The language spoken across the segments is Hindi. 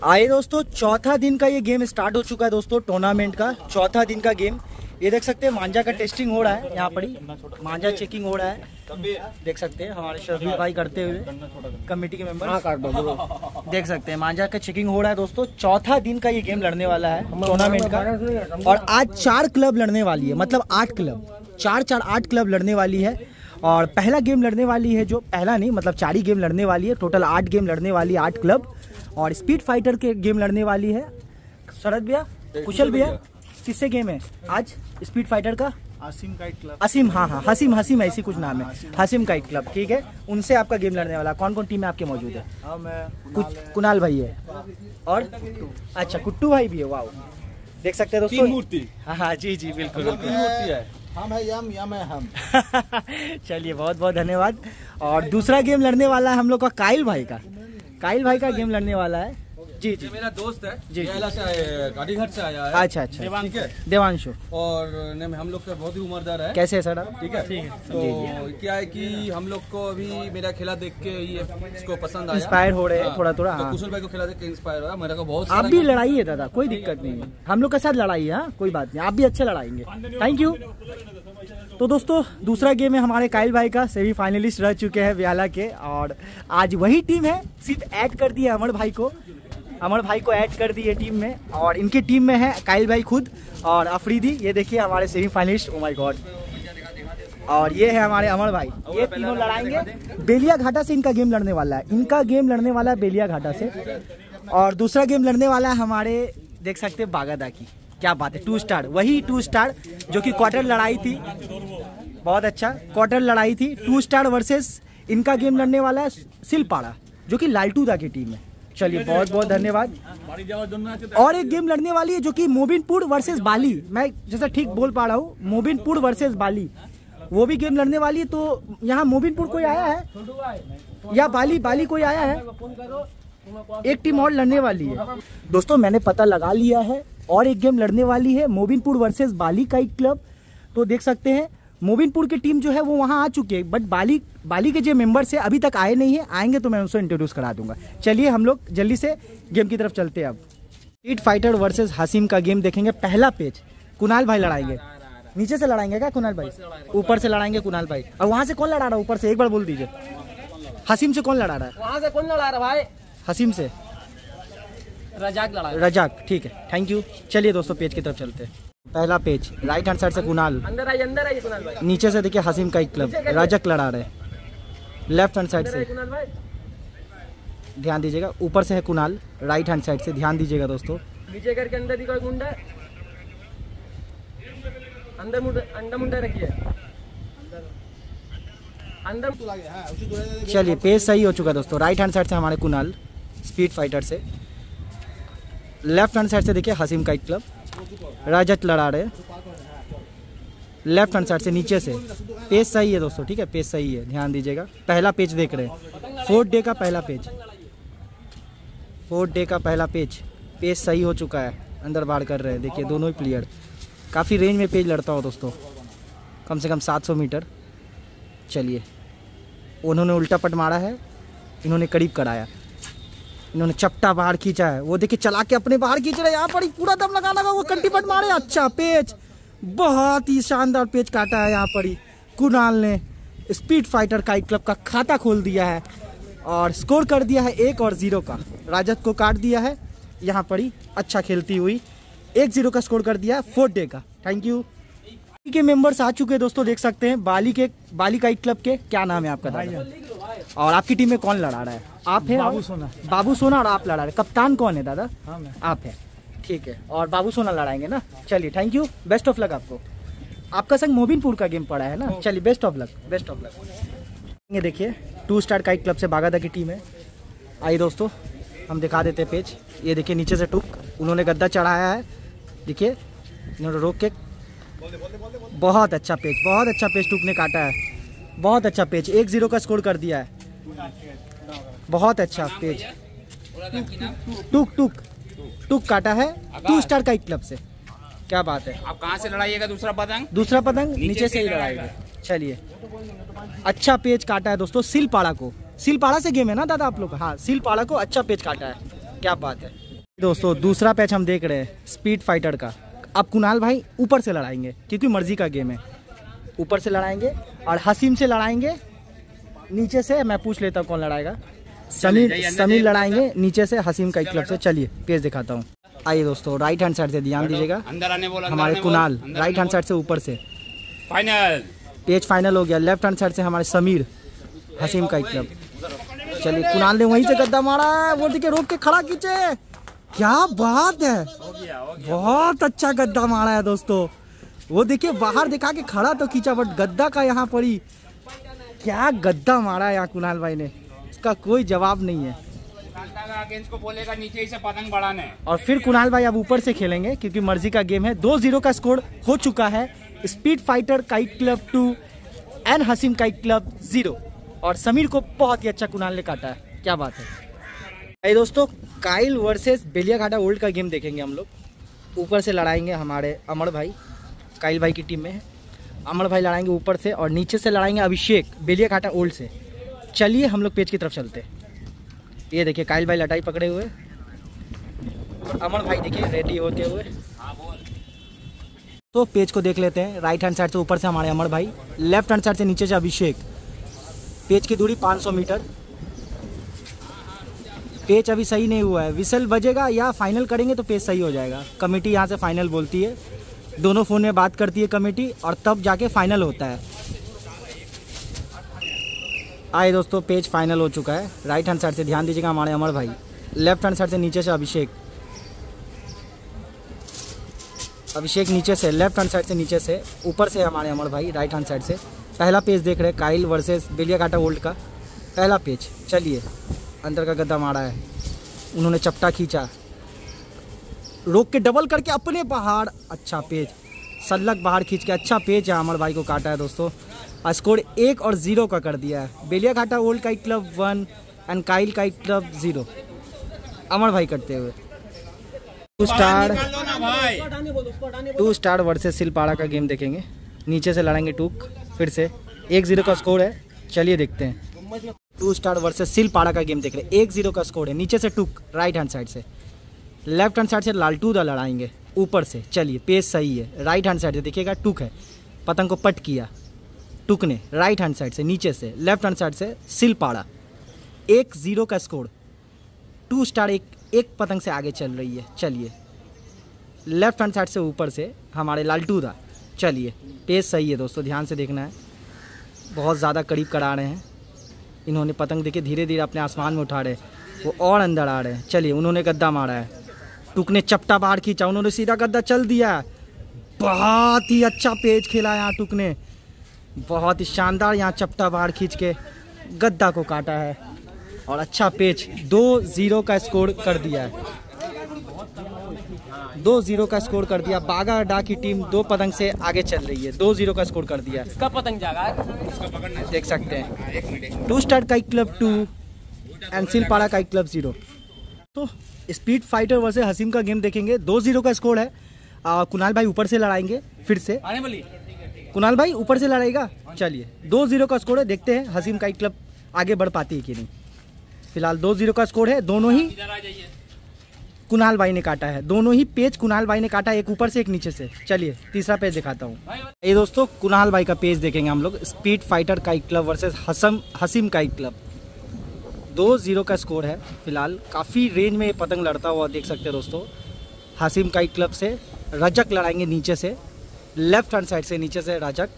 आए दोस्तों चौथा दिन का ये गेम स्टार्ट हो चुका है दोस्तों टूर्नामेंट का। चौथा दिन का गेम ये देख सकते हैं मांझा का टेस्टिंग हो रहा है यहाँ पर ही। मांझा चेकिंग हो रहा है। देख सकते हैं हमारे शफी भाई करते हुए कमेटी के मेंबर देख सकते हैं मांझा का चेकिंग हो रहा है दोस्तों। चौथा दिन का ये गेम लड़ने वाला है टूर्नामेंट का। और आज चार क्लब लड़ने वाली है मतलब आठ क्लब चार चार आठ क्लब लड़ने वाली है। और पहला गेम लड़ने वाली है जो पहला नहीं मतलब चार ही गेम लड़ने वाली है। टोटल आठ गेम लड़ने वाली है आठ क्लब और स्पीड फाइटर के गेम लड़ने वाली है। शरद भैया कुशल भैया किससे गेम है? आज स्पीड फाइटर का? Asim kite club. असीम हाँ हाँ हसीम हसीम ऐसी कुछ नाम है। हसीम काइट क्लब ठीक है? उनसे आपका गेम लड़ने वाला। कौन कौन टीम में आपके मौजूद है? हाँ कुछ कुणाल भाई है। और अच्छा कुट्टू भाई भी है वाह देख सकते हैं दोस्तों। मूर्ति। हाँ हाँ जी जी बिल्कुल बिल्कुल। मूर्ति है। हम है यम यम है हम। चलिए बहुत बहुत धन्यवाद। और दूसरा गेम लड़ने वाला है हम लोग का काइल भाई का। काइल भाई का गेम लड़ने वाला है। जी जी। मेरा दोस्त है। जी, जी। येला से आया गाड़ीघाट से आया है। अच्छा अच्छा। ठीक है देवांशु। और हम लोग का बहुत ही उम्रदार है। कैसे है सर आप? ठीक है? तो क्या है कि हम लोग को अभी मेरा खेला देख के ये इसको पसंद आया। इंस्पायर हो रहे हैं हाँ, थोड़ा थोड़ा तो हाँ। कुशल भाई को खेला देख के इंस्पायर हुआ। मेरे को बहुत आप भी लड़ाई है दादा कोई दिक्कत नहीं है। हम लोग के साथ लड़ाई है हाँ? कोई बात नहीं। आप भी अच्छे लड़ाएँगे। थैंक यू तो दोस्तों दूसरा गेम है हमारे काइल भाई का। सेमीफाइनलिस्ट रह चुके हैं व्याला के। और आज वही टीम है। सिर्फ़ ऐड कर दिया अमर भाई को। अमर भाई को ऐड कर दिए टीम में और इनकी टीम में है काइल भाई खुद और अफरीदी। ये देखिए हमारे सेमीफाइनलिस्ट। ओ माय गॉड और ये है हमारे अमर भाई। ये तीनों लड़ाएँगे। बेलिया घाटा से इनका गेम लड़ने वाला है। इनका गेम लड़ने वाला है बेलिया घाटा से। और दूसरा गेम लड़ने वाला है हमारे, देख सकते हैं, बागादा की। क्या बात है टू स्टार वही टू स्टार जो कि क्वार्टर लड़ाई थी। बहुत अच्छा। क्वार्टर लड़ाई थी। टू स्टार वर्सेस इनका गेम लड़ने वाला है सिलपाड़ा, जो कि लालटूदा की टीम है। चलिए बहुत बहुत धन्यवाद। और एक गेम लड़ने वाली है जो कि मोबिनपुर वर्सेस बाली। मैं जैसा ठीक बोल पा रहा हूँ मोबिनपुर वर्सेस बाली। वो भी गेम लड़ने वाली है तो यहाँ मोबिनपुर कोई आया है? या बाली बाली कोई आया है? एक टीम और लड़ने वाली है। दोस्तों मैंने पता लगा लिया है और एक गेम लड़ने वाली है मोबिनपुर वर्सेस बाली का एक क्लब तो देख सकते हैं मोबिनपुर की टीम जो है वो वहाँ आ चुकी है बट बाली बाली के जो मेंबर्स है अभी तक आए नहीं है आएँगे तो मैं उनसे इंट्रोड्यूस करा दूँगा। चलिए हम लोग जल्दी से गेम की तरफ़ चलते हैं अब। स्ट्रीट फाइटर वर्सेस हसीम का गेम देखेंगे पहला पेज कुणाल भाई लड़ाएँगे। नीचे से लड़ाएँगे क्या कुणाल भाई? ऊपर से लड़ाएँगे कुणाल भाई। और वहाँ से कौन लड़ा रहा है? ऊपर से एक बार बोल दीजिए। हसीम से कौन लड़ा रहा है? वहाँ से कौन लड़ा रहा भाई? हसीम से। रजाक लड़ा रजाक ठीक है। थैंक यू चलिए दोस्तों पेज की तरफ़ चलते हैं। पहला पेज राइट हैंड साइड से कुणाल। अंदर आई अंदर आई कुणाल भाई। नीचे से देखिए हसीम का एक क्लब रजक लड़ा रहे। लेफ़्ट हैंड साइड से। ध्यान दीजिएगा ऊपर से है कुणाल राइट हैंड साइड से। ध्यान दीजिएगा दोस्तों। नीचे करके अंदर दिखा गुंडा अंदर मुंडा अंडा मुंडा रखिए। अंदर चलिए पेज सही हो चुका दोस्तों। राइट हैंड साइड से हमारे कुणाल स्पीड फाइटर से। लेफ़्ट हैंड साइड से देखिए हसीम का एक क्लब रजत लड़ा रहे। लेफ़्ट हैंड साइड से नीचे से। पेज सही है दोस्तों, ठीक है? पेज सही है, ध्यान दीजिएगा। पहला पेज देख रहे हैं। फोर्थ डे का पहला पेज फोर्थ डे का पहला पेज पेज सही हो चुका है। अंदर बाहर कर रहे हैं। देखिए, दोनों ही प्लेयर काफ़ी रेंज में पेज लड़ता हो दोस्तों। कम से कम 700 मीटर। चलिए। उन्होंने उल्टा पट मारा है। इन्होंने करीब कराया। इन्होंने चपटा बाहर खींचा है। वो देखिए चला के अपने बाहर खींच रहे यहाँ पर ही पूरा दम लगा लगा वो कंटी पट मारे। अच्छा पेज बहुत ही शानदार पेज काटा है यहाँ पर ही। कुणाल ने स्पीड फाइटर काइट क्लब का खाता खोल दिया है और स्कोर कर दिया है एक और ज़ीरो का। राजद को काट दिया है। यहाँ पर ही अच्छा खेलती हुई एक ज़ीरो का स्कोर कर दिया है फोर्थ डे का। थैंक यू के मेंबर्स आ चुके हैं दोस्तों, देख सकते हैं। बाली के बाली का एक क्लब के। क्या नाम है आपका दादा? और आपकी टीम में कौन लड़ा रहा है? आप है बाबू सोना। बाबू सोना और आप लड़ा रहे कप्तान कौन है दादा? हाँ आप है। ठीक है। और बाबू सोना लड़ाएँगे ना? चलिए thank you best of luck आपको। आपका संग मोबिनपुर का गेम पड़ा है ना? चलिए best of luck best of luck ये देखिए टू स्टार का एक क्लब से बागादा की टीम है। आइए दोस्तों हम दिखा देते हैं पेज ये देखिए नीचे से टुक। उन्होंने गद्दा चढ़ाया है। देखिए इन्होंने रोक के बहुत अच्छा पेज बहुत अच्छा पेज टुक ने काटा है। बहुत अच्छा पेज एक ज़ीरो का स्कोर कर दिया है। बहुत अच्छा पेज। टुक टुक टुक काटा है। टू स्टार का एक क्लब से। क्या बात है। आप कहाँ से लड़ाइएगा दूसरा पतंग? दूसरा पतंग नीचे से ही लड़ाएँगे। चलिए। अच्छा पेज काटा है दोस्तों सिलपाड़ा को। सिलपाड़ा से गेम है ना दादा आप लोग? का? हाँ सिलपाड़ा को अच्छा पेज काटा है। क्या बात है। दोस्तों दूसरा पैच हम देख रहे हैं स्पीड फाइटर का। अब कुणाल भाई ऊपर से लड़ाएँगे क्योंकि मर्ज़ी का गेम है। ऊपर से लड़ाएँगे और हसीम से लड़ाएँगे। नीचे से मैं पूछ लेता हूँ कौन लड़ाएगा। समीर समीर लड़ाएँगे नीचे से हसीम का क्लब से। चलिए पेज दिखाता हूँ। आइए दोस्तों राइट हैंड साइड से ध्यान दीजिएगा। हमारे कुणाल राइट हैंड साइड से ऊपर से। फाइनल पेज फाइनल हो गया। लेफ़्ट हैंड साइड से हमारे समीर हसीम का क्लब चलिए कुणाल ने वहीं से गद्दा मारा है। वो देखिए रोक के खड़ा खींचे क्या बात है। बहुत अच्छा गद्दा मारा है दोस्तों। वो देखिए, बाहर दिखा के खड़ा तो खींचा, बट गद्दा का यहाँ पर ही क्या गद्दा मारा यहाँ कुणाल भाई ने? इसका कोई जवाब नहीं है। और फिर कुणाल भाई अब ऊपर से खेलेंगे, क्योंकि मर्ज़ी का गेम है। दो ज़ीरो का स्कोर हो चुका है। Speed fighter kite club two and Haseem kite club zero. और समीर को बहुत ही अच्छा कुणाल ने काटा है। क्या बात है। भाई दोस्तों, काइल वर्सेस बेलिया घाटा ओल्ड का गेम देखेंगे हम लोग। ऊपर से लड़ाएँगे हमारे अमर भाई। काइल भाई की टीम में है। अमर भाई लड़ाएँगे ऊपर से और नीचे से लड़ाएँगे अभिषेक बेलिया घाटा ओल्ड से। चलिए हम लोग पेज की तरफ़ चलते हैं। ये देखिए, काइल भाई लटाई पकड़े हुए। अमर भाई देखिए रेडी होते हुए। तो पेज को देख लेते हैं। राइट हैंड साइड से ऊपर से हमारे अमर भाई लेफ़्ट हैंड साइड से नीचे से अभिषेक। पेज की दूरी 500 मीटर। पेज अभी सही नहीं हुआ है। विसल बजेगा या फाइनल करेंगे तो पेज सही हो जाएगा। कमेटी यहाँ से फाइनल बोलती है। दोनों फ़ोन में बात करती है कमेटी और तब जाके फाइनल होता है। आए दोस्तों पेज फाइनल हो चुका है। राइट हैंड साइड से ध्यान दीजिएगा हमारे अमर भाई। लेफ़्ट हैंड साइड से नीचे से अभिषेक। अभिषेक नीचे से लेफ़्ट हैंड साइड से नीचे से, ऊपर से हमारे अमर भाई राइट हैंड साइड से। पहला पेज देख रहे हैं काइल वर्सेस बेलिया घाटा ओल्ड का। पहला पेज चलिए। अंदर का गद्दा मारा है। उन्होंने चपटा खींचा। रोक के डबल करके अपने बाहर अच्छा पेज। सल्लक बाहर खींच के अच्छा पेज है, अमर भाई को काटा है दोस्तों। स्कोर एक और ज़ीरो का कर दिया है। Beliaghata old kite club one and Kyle kite club zero Amar भाई करते हुए। Two star two star versus Silpara का गेम देखेंगे। नीचे से लड़ेंगे टूक, फिर से। एक ज़ीरो का स्कोर है। चलिए देखते हैं। टू स्टार वर्सेस सिलपाड़ा का गेम देख रहे हैं। एक ज़ीरो का स्कोर है। नीचे से टूक राइट हैंड साइड से। लेफ़्ट हैंड साइड से लालटू दा लड़ाएँगे, ऊपर से। चलिए पेज सही है। राइट हैंड साइड से देखिएगा, टुक है। पतंग को पट किया। टुक ने राइट हैंड साइड से, नीचे से लेफ़्ट हैंड साइड से सिल पाड़ा। एक ज़ीरो का स्कोर टू स्टार एक एक पतंग से आगे चल रही है। चलिए। लेफ़्ट हैंड साइड से ऊपर से हमारे लालटूदा चलिए पेज सही है दोस्तों, ध्यान से देखना है। बहुत ज़्यादा करीब करा रहे हैं। इन्होंने पतंग देखिए धीरे धीरे अपने आसमान में उठा रहे वो और अंदर आ रहे हैं। चलिए, उन्होंने गद्दा मारा है। टुक ने चपटा बाहर खींचा उन्होंने सीधा गद्दा चल दिया। बहुत ही अच्छा पेज खेला यहाँ टुक ने बहुत ही शानदार यहाँ चपटा बाहर खींच के गद्दा को काटा है। और अच्छा पेच दो ज़ीरो का स्कोर कर दिया है। दो ज़ीरो का स्कोर कर दिया। बागा अड्डा की टीम दो पतंग से आगे चल रही है। दो ज़ीरो का स्कोर कर दिया। है इसका पतंग जागा? देख सकते हैं। टू स्टार का club two and Silpara kite club zero. तो स्पीड फाइटर वर्सेस हसीम का गेम देखेंगे। दो ज़ीरो का स्कोर है। आ, कुणाल भाई ऊपर से लड़ाएँगे फिर से। कुणाल भाई ऊपर से लड़ाएगा? चलिए दो ज़ीरो का स्कोर है। देखते हैं हसीम काइट क्लब आगे बढ़ पाती है कि नहीं। फ़िलहाल दो ज़ीरो का स्कोर है। दोनों ही कुणाल भाई ने काटा है। दोनों ही पेज कुणाल भाई ने काटा है, एक ऊपर से एक नीचे से। चलिए तीसरा पेज दिखाता हूँ। ये दोस्तों कुणाल भाई का पेज देखेंगे हम लोग। Speed fighter kite club versus Hasam Haseem kite club दो ज़ीरो का स्कोर है फ़िलहाल। काफ़ी रेंज में ये पतंग लड़ता हुआ देख सकते हैं दोस्तों। हसीम काइट क्लब से रजक लड़ाएँगे नीचे से लेफ़्ट हैंड साइड से नीचे से रजक।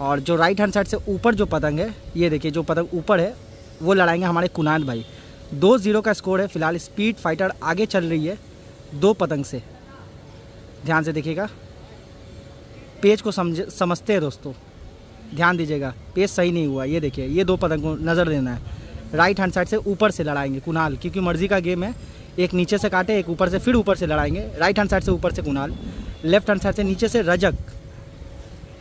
और जो राइट हैंड साइड से ऊपर जो पतंग है, ये देखिए, जो पतंग ऊपर है, वो लड़ाएँगे हमारे कुनाल भाई। दो ज़ीरो का स्कोर है फ़िलहाल स्पीड फाइटर आगे चल रही है दो पतंग से। ध्यान से देखिएगा। पेज को समझ, समझते हैं दोस्तों। ध्यान दीजिएगा, पेज सही नहीं हुआ। ये देखिए, ये दो पतंग को नज़र देना है। राइट हैंड साइड से ऊपर से लड़ाएँगे कुनाल क्योंकि मर्ज़ी का गेम है। एक नीचे से काटे, एक ऊपर से फिर ऊपर से लड़ाएँगे। राइट हैंड साइड से ऊपर से कुनाल लेफ़्ट हैंड साइड से नीचे से रजक।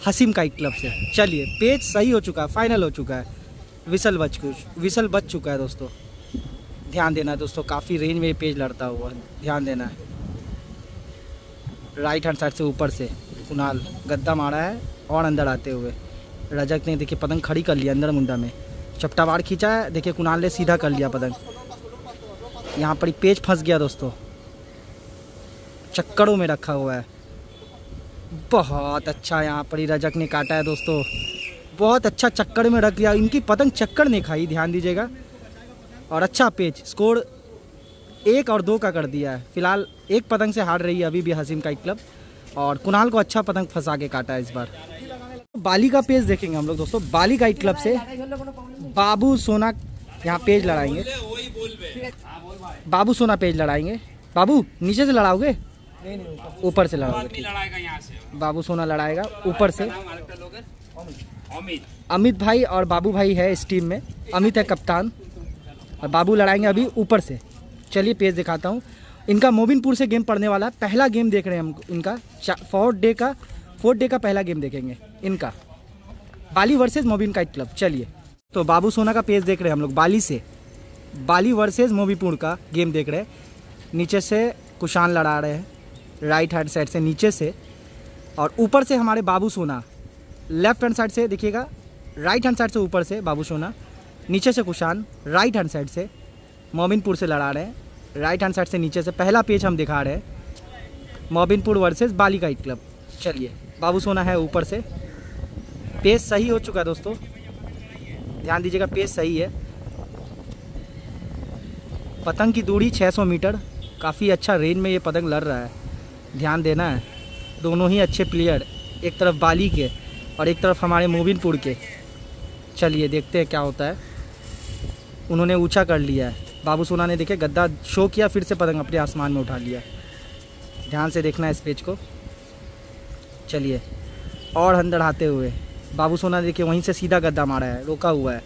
हसीम काइट क्लब से। चलिए, पेज सही हो चुका है फाइनल हो चुका है। विसल बच कुछ, विसल बच चुका है दोस्तों। ध्यान देना है दोस्तों, काफ़ी रेंज में पेज लड़ता हुआ, ध्यान देना है। राइट हैंड साइड से ऊपर से कुनाल गद्दा मारा है और अंदर आते हुए। रजक ने देखिए पतंग खड़ी कर लिया अंदर मुंडा में। चपटा बाड़ खींचा है। देखिए कुनाल ने सीधा कर लिया पतंग। यहाँ पर पेज फंस गया दोस्तों। चक्करों में रखा हुआ है। बहुत अच्छा यहाँ पर ही रजक ने काटा है दोस्तों। बहुत अच्छा चक्कर में रख दिया इनकी पतंग चक्कर नहीं खाई, ध्यान दीजिएगा। और अच्छा पेज स्कोर एक और दो का कर दिया है। फ़िलहाल एक पतंग से हार रही है अभी भी हसीम का एक क्लब। और कुणाल को अच्छा पतंग फंसा के काटा है इस बार। बाली का पेज देखेंगे हम लोग दोस्तों। बाली का क्लब से बाबू सोना यहाँ पेज लड़ाएँगे। बाबू सोना पेज लड़ाएँगे। बाबू, नीचे से लड़ाओगे? ऊपर से लड़ाओगे बाबू सोना लड़ाएगा ऊपर से। अमित भाई और बाबू भाई है इस टीम में। अमित है कप्तान। और बाबू लड़ाएँगे अभी ऊपर से। चलिए पेज दिखाता हूँ। इनका मोबिनपुर से गेम पड़ने वाला पहला गेम देख रहे हैं हम इनका। फोर्थ डे का, फोर्थ डे का पहला गेम देखेंगे इनका। Bali versus Mobin kite club. चलिए। तो बाबू सोना का पेज देख रहे हैं हम लोग, बाली से। बाली वर्सेस मोबीपुर का गेम देख रहे हैं। नीचे से कुशान लड़ा रहे हैं राइट हैंड साइड से नीचे से। और ऊपर से हमारे बाबू सोना लेफ़्ट हैंड साइड से देखिएगा राइट हैंड साइड से ऊपर से बाबू सोना, नीचे से कुशान राइट हैंड साइड से मोमिनपुर से लड़ा रहे हैं। राइट हैंड साइड से नीचे से पहला पेज हम दिखा रहे हैं, मोबिनपुर वर्सेज वर्सेस बालिका क्लब चलिए, बाबू सोना है ऊपर से। पेज सही हो चुका है दोस्तों। ध्यान दीजिएगा पेज सही है। पतंग की दूरी 600 मीटर। काफ़ी अच्छा रेंज में ये पतंग लड़ रहा है। ध्यान देना है। दोनों ही अच्छे प्लेयर एक तरफ़ बाली के और एक तरफ़ हमारे मोबिनपुर के। चलिए, देखते हैं क्या होता है। उन्होंने ऊँचा कर लिया है। बाबू सोना ने देखे, गद्दा शो किया, फिर से पतंग अपने आसमान में उठा लिया। ध्यान से देखना है इस पेज को। चलिए, और अंदर आते हुए। बाबू सोना देखिए, वहीं से सीधा गद्दा मारा है, रोका हुआ है।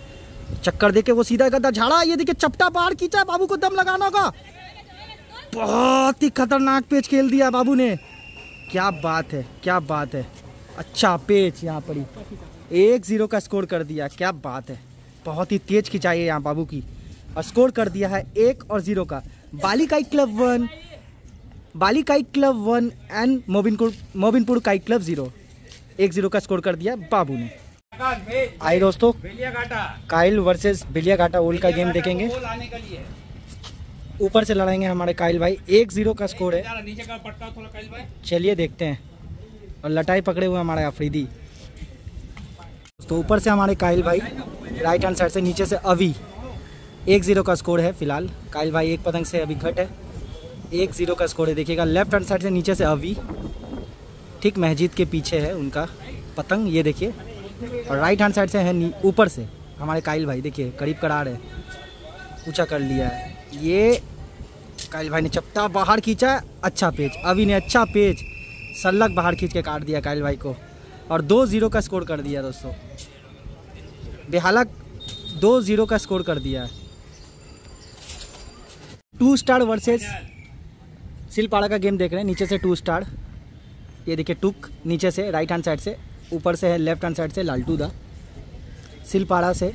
चक्कर देके वो सीधा गद्दा झाड़ा, ये देखिए, चपटा पहाड़ खींचा है बाबू को दम लगाना होगा बहुत ही खतरनाक पेच खेल दिया बाबू ने। क्या बात है, क्या बात है। अच्छा पेच यहाँ पर ही एक ज़ीरो का स्कोर कर दिया, क्या बात है। बहुत ही तेज खिंचाई है यहाँ बाबू की। और स्कोर कर दिया है एक और ज़ीरो का। बालिकाई club one, बालिकाई club one and Mobinpur Mobinpur काई क्लब ज़ीरो। एक ज़ीरो का स्कोर कर दिया बाबू ने। आइए दोस्तों, काइल वर्सेस बिलिया घाटा ओल्ड का गेम देखेंगे। ऊपर से लड़ाएँगे हमारे काइल भाई, एक ज़ीरो का स्कोर है। चलिए देखते हैं। और लटाई पकड़े हुए हमारे अफरीदी दोस्तों, ऊपर से हमारे काइल भाई, राइट हैंड साइड से नीचे से अभी एक ज़ीरो का स्कोर है फ़िलहाल। काइल भाई एक पतंग से अभी घट है। एक ज़ीरो का स्कोर है, देखिएगा, लेफ़्ट हैंड साइड से नीचे से अभी ठीक महजिद के पीछे है उनका पतंग, ये देखिए। और राइट हैंड साइड से है ऊपर से। हमारे काइल भाई, देखिए, करीब करा रहे ऊँचा कर लिया है। ये काइल भाई ने चपटा, बाहर खींचा अच्छा पेज। अभी ने अच्छा पेज। सल्लक बाहर खींच के काट दिया काइल भाई को। और दो ज़ीरो का स्कोर कर दिया दोस्तों। बेहालक दो ज़ीरो का स्कोर कर दिया है। टू स्टार वर्सेस सिलपाड़ा का गेम देख रहे हैं। नीचे से टू स्टार। ये देखिए टुक नीचे से राइट हैंड साइड से, ऊपर से है लेफ़्ट हैंड साइड से लालटू दा। सिलपाड़ा से।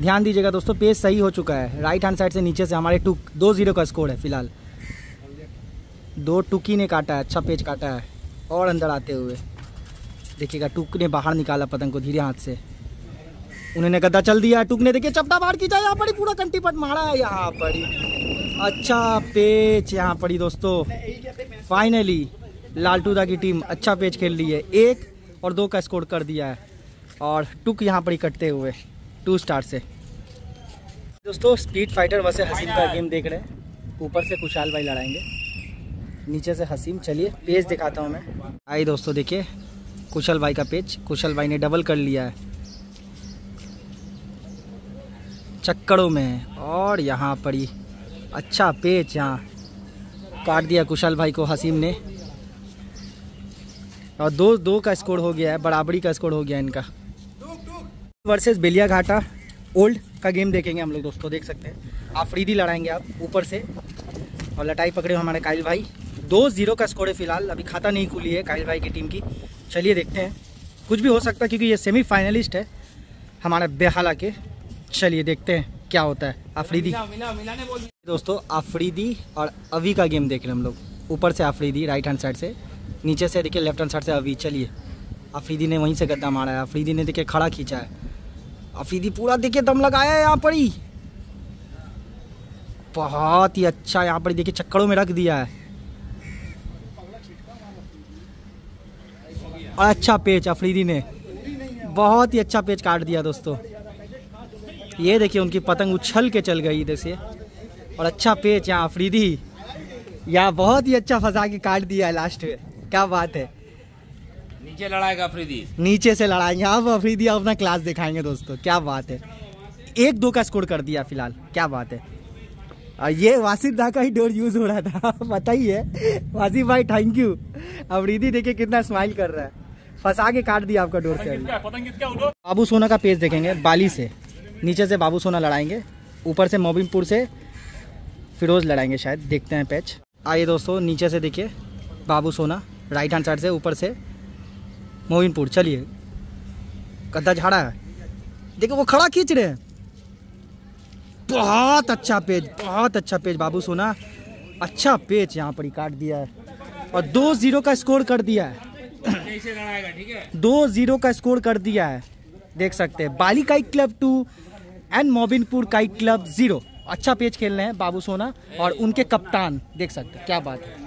ध्यान दीजिएगा दोस्तों पेज सही हो चुका है। राइट हैंड साइड से नीचे से हमारे टुक, दो ज़ीरो का स्कोर है फ़िलहाल। दो टुकी ने काटा है अच्छा पेज काटा है, और अंदर आते हुए। देखिएगा, टुक ने बाहर निकाला पतंग को धीरे हाथ से। उन्होंने गद्दा चल दिया, टुक ने देखिए, चपटा बाहर खींचा, यहाँ पर ही पूरा कंटीपट मारा है, यहाँ पर ही। अच्छा पेच यहाँ ही दोस्तों। फाइनली लालटूदा की टीम अच्छा पेच खेल ली है। एक और दो का स्कोर कर दिया है। और टुक यहाँ पर कटते हुए, टू स्टार से। दोस्तों स्पीड फाइटर वैसे हसीम का गेम देख रहे हैं। ऊपर से कुशाल भाई लड़ाएँगे। नीचे से हसीम चलिए पेज दिखाता हूँ मैं। आई दोस्तों, देखिए कुशल भाई का पेज कुशल भाई ने डबल कर लिया है। चक्करों में। और यहाँ पर ही अच्छा पेच यहाँ काट दिया कुशल भाई को हसीम ने। और दो दो का स्कोर हो गया है, बराबरी का स्कोर हो गया इनका। वर्सेस बेलिया घाटा ओल्ड का गेम देखेंगे हम लोग दोस्तों, देख सकते हैं। आफरीदी लड़ाएँगे आप ऊपर से। और लटाई पकड़े हुए हमारे काइल भाई। दो ज़ीरो का स्कोर है फ़िलहाल, अभी खाता नहीं खुली है काइल भाई की टीम की। चलिए देखते हैं। कुछ भी हो सकता है, क्योंकि ये सेमीफाइनलिस्ट है, हमारा बेहाला के चलिए देखते हैं। क्या होता है? अफरीदी। दोस्तों अफरीदी और अवी का गेम देख रहे हम लोग। ऊपर से अफरीदी राइट हैंड साइड से। नीचे से देखिए लेफ़्ट हैंड साइड से अवी। चलिए। अफरीदी ने वहीं से गद्दा मारा है। अफरीदी ने देखिए खड़ा खींचा है। अफरीदी पूरा देखिए दम लगाया है यहाँ पर ही। बहुत ही अच्छा यहाँ पर देखिए चक्करों में रख दिया है। और अच्छा पेच अफरीदी ने। बहुत ही अच्छा पेच काट दिया दोस्तों। ये देखिए उनकी पतंग उछल के चल गई इधर से। और अच्छा पेच यहाँ अफरीदी। यहाँ बहुत ही अच्छा फंसा के काट दिया है लास्ट में। क्या बात है। नीचे लड़ाएगा अफरीदी। नीचे से लड़ाएँगे। अब अफरीदी अपना क्लास दिखाएँगे दोस्तों। क्या बात है। एक दो का स्कोर कर दिया फ़िलहाल। क्या बात है। और ये वासिफ दा का ही डोर यूज़ हो रहा था। पता ही है वासिफ भाई थैंक यू अफरीदी देखिए कितना स्माइल कर रहा है। फंसा के काट दिया आपका डोर से। बाबू सोना का पेज देखेंगे बाली से। नीचे से बाबू सोना लड़ाएँगे ऊपर से मोबिनपुर से फिरोज लड़ाएँगे शायद देखते हैं पैच आइए दोस्तों नीचे से देखिए बाबू सोना राइट हैंड साइड से ऊपर से मोबिनपुर चलिए। गद्दा झाड़ा है। देखो वो खड़ा खींच रहे हैं। बहुत अच्छा पेज बहुत अच्छा पेज बाबू सोना। अच्छा पेज यहाँ पर ही काट दिया है। और दो ज़ीरो का स्कोर कर दिया है। दो ज़ीरो का स्कोर कर दिया है। देख सकते हैं Bali kite club two and Mobinpur kite club zero. अच्छा पेज खेल रहे हैं बाबू सोना और उनके कप्तान, देख सकते हैं, क्या बात है।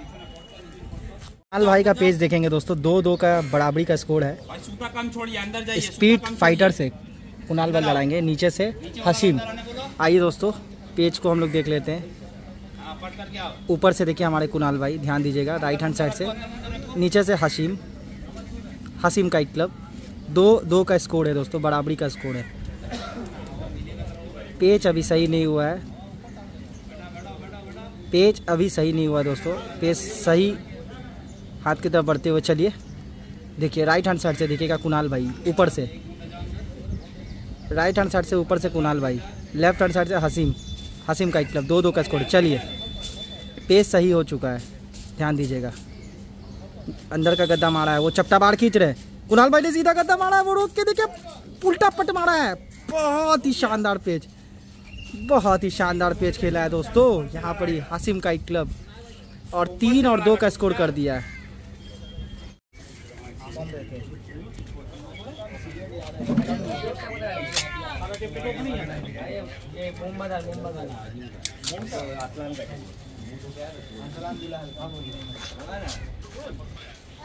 लाल भाई का पेज देखेंगे दोस्तों, दो दो का बराबरी का स्कोर है। स्पीड फाइटर से कुणाल बल लड़ाएँगे, नीचे से हसीम। आइए दोस्तों, पेज को हम लोग देख लेते हैं। ऊपर से देखिए हमारे कुणाल भाई, ध्यान दीजिएगा राइट हैंड साइड से। नीचे से हसीम। हसीम का एक क्लब। दो दो का स्कोर है दोस्तों, बराबरी का स्कोर है। पेच अभी सही नहीं हुआ है। पेच अभी सही नहीं हुआ दोस्तों। पेच सही हाथ की तरफ़ बढ़ते हुए चलिए। देखिए राइट हैंड साइड से देखिएगा कुणाल भाई, ऊपर से। राइट हैंड साइड से ऊपर से कुणाल भाई लेफ़्ट हैंड साइड से हसीम। हसीम का एक क्लब दो दो का स्कोर चलिए पेज सही हो चुका है। ध्यान दीजिएगा। अंदर का गद्दा मारा है, वो चपटा बाढ़ खींच रहे हैं। कुणाल भाई ने सीधा गद्दा मारा है, वो रोक के देखिए, उल्टा पट मारा है। बहुत ही शानदार पेज बहुत ही शानदार पेज खेला है दोस्तों। यहाँ पर ही हासिम का एक क्लब और तीन और दो का स्कोर कर दिया है।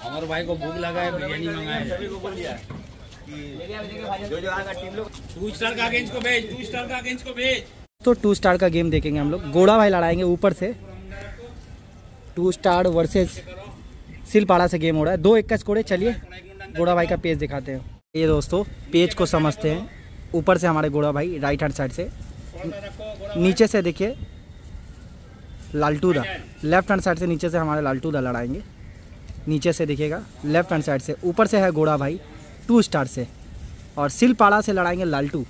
हमारे भाई को भूख लगा है, बिरयानी टू टू स्टार का तो टू स्टार का गेम देखेंगे हम लोग। गोड़ा भाई लड़ाएँगे ऊपर से। टू स्टार वर्सेस सिलपाड़ा से गेम हो रहा है। दो एक का स्कोर है, चलिए। गोड़ा भाई का पेज दिखाते हैं। ये दोस्तों पेज को समझते हैं। ऊपर से हमारे गोड़ा भाई राइट हैंड साइड से। नीचे से देखिए लालटू दा लेफ़्ट हैंड साइड से नीचे से हमारे लालटू दा लड़ाएँगे। नीचे से देखिएगा लेफ़्ट हैंड साइड से। ऊपर से है गोड़ा भाई। टू स्टार से। और सिलपाड़ा से लड़ाएँगे लालटू,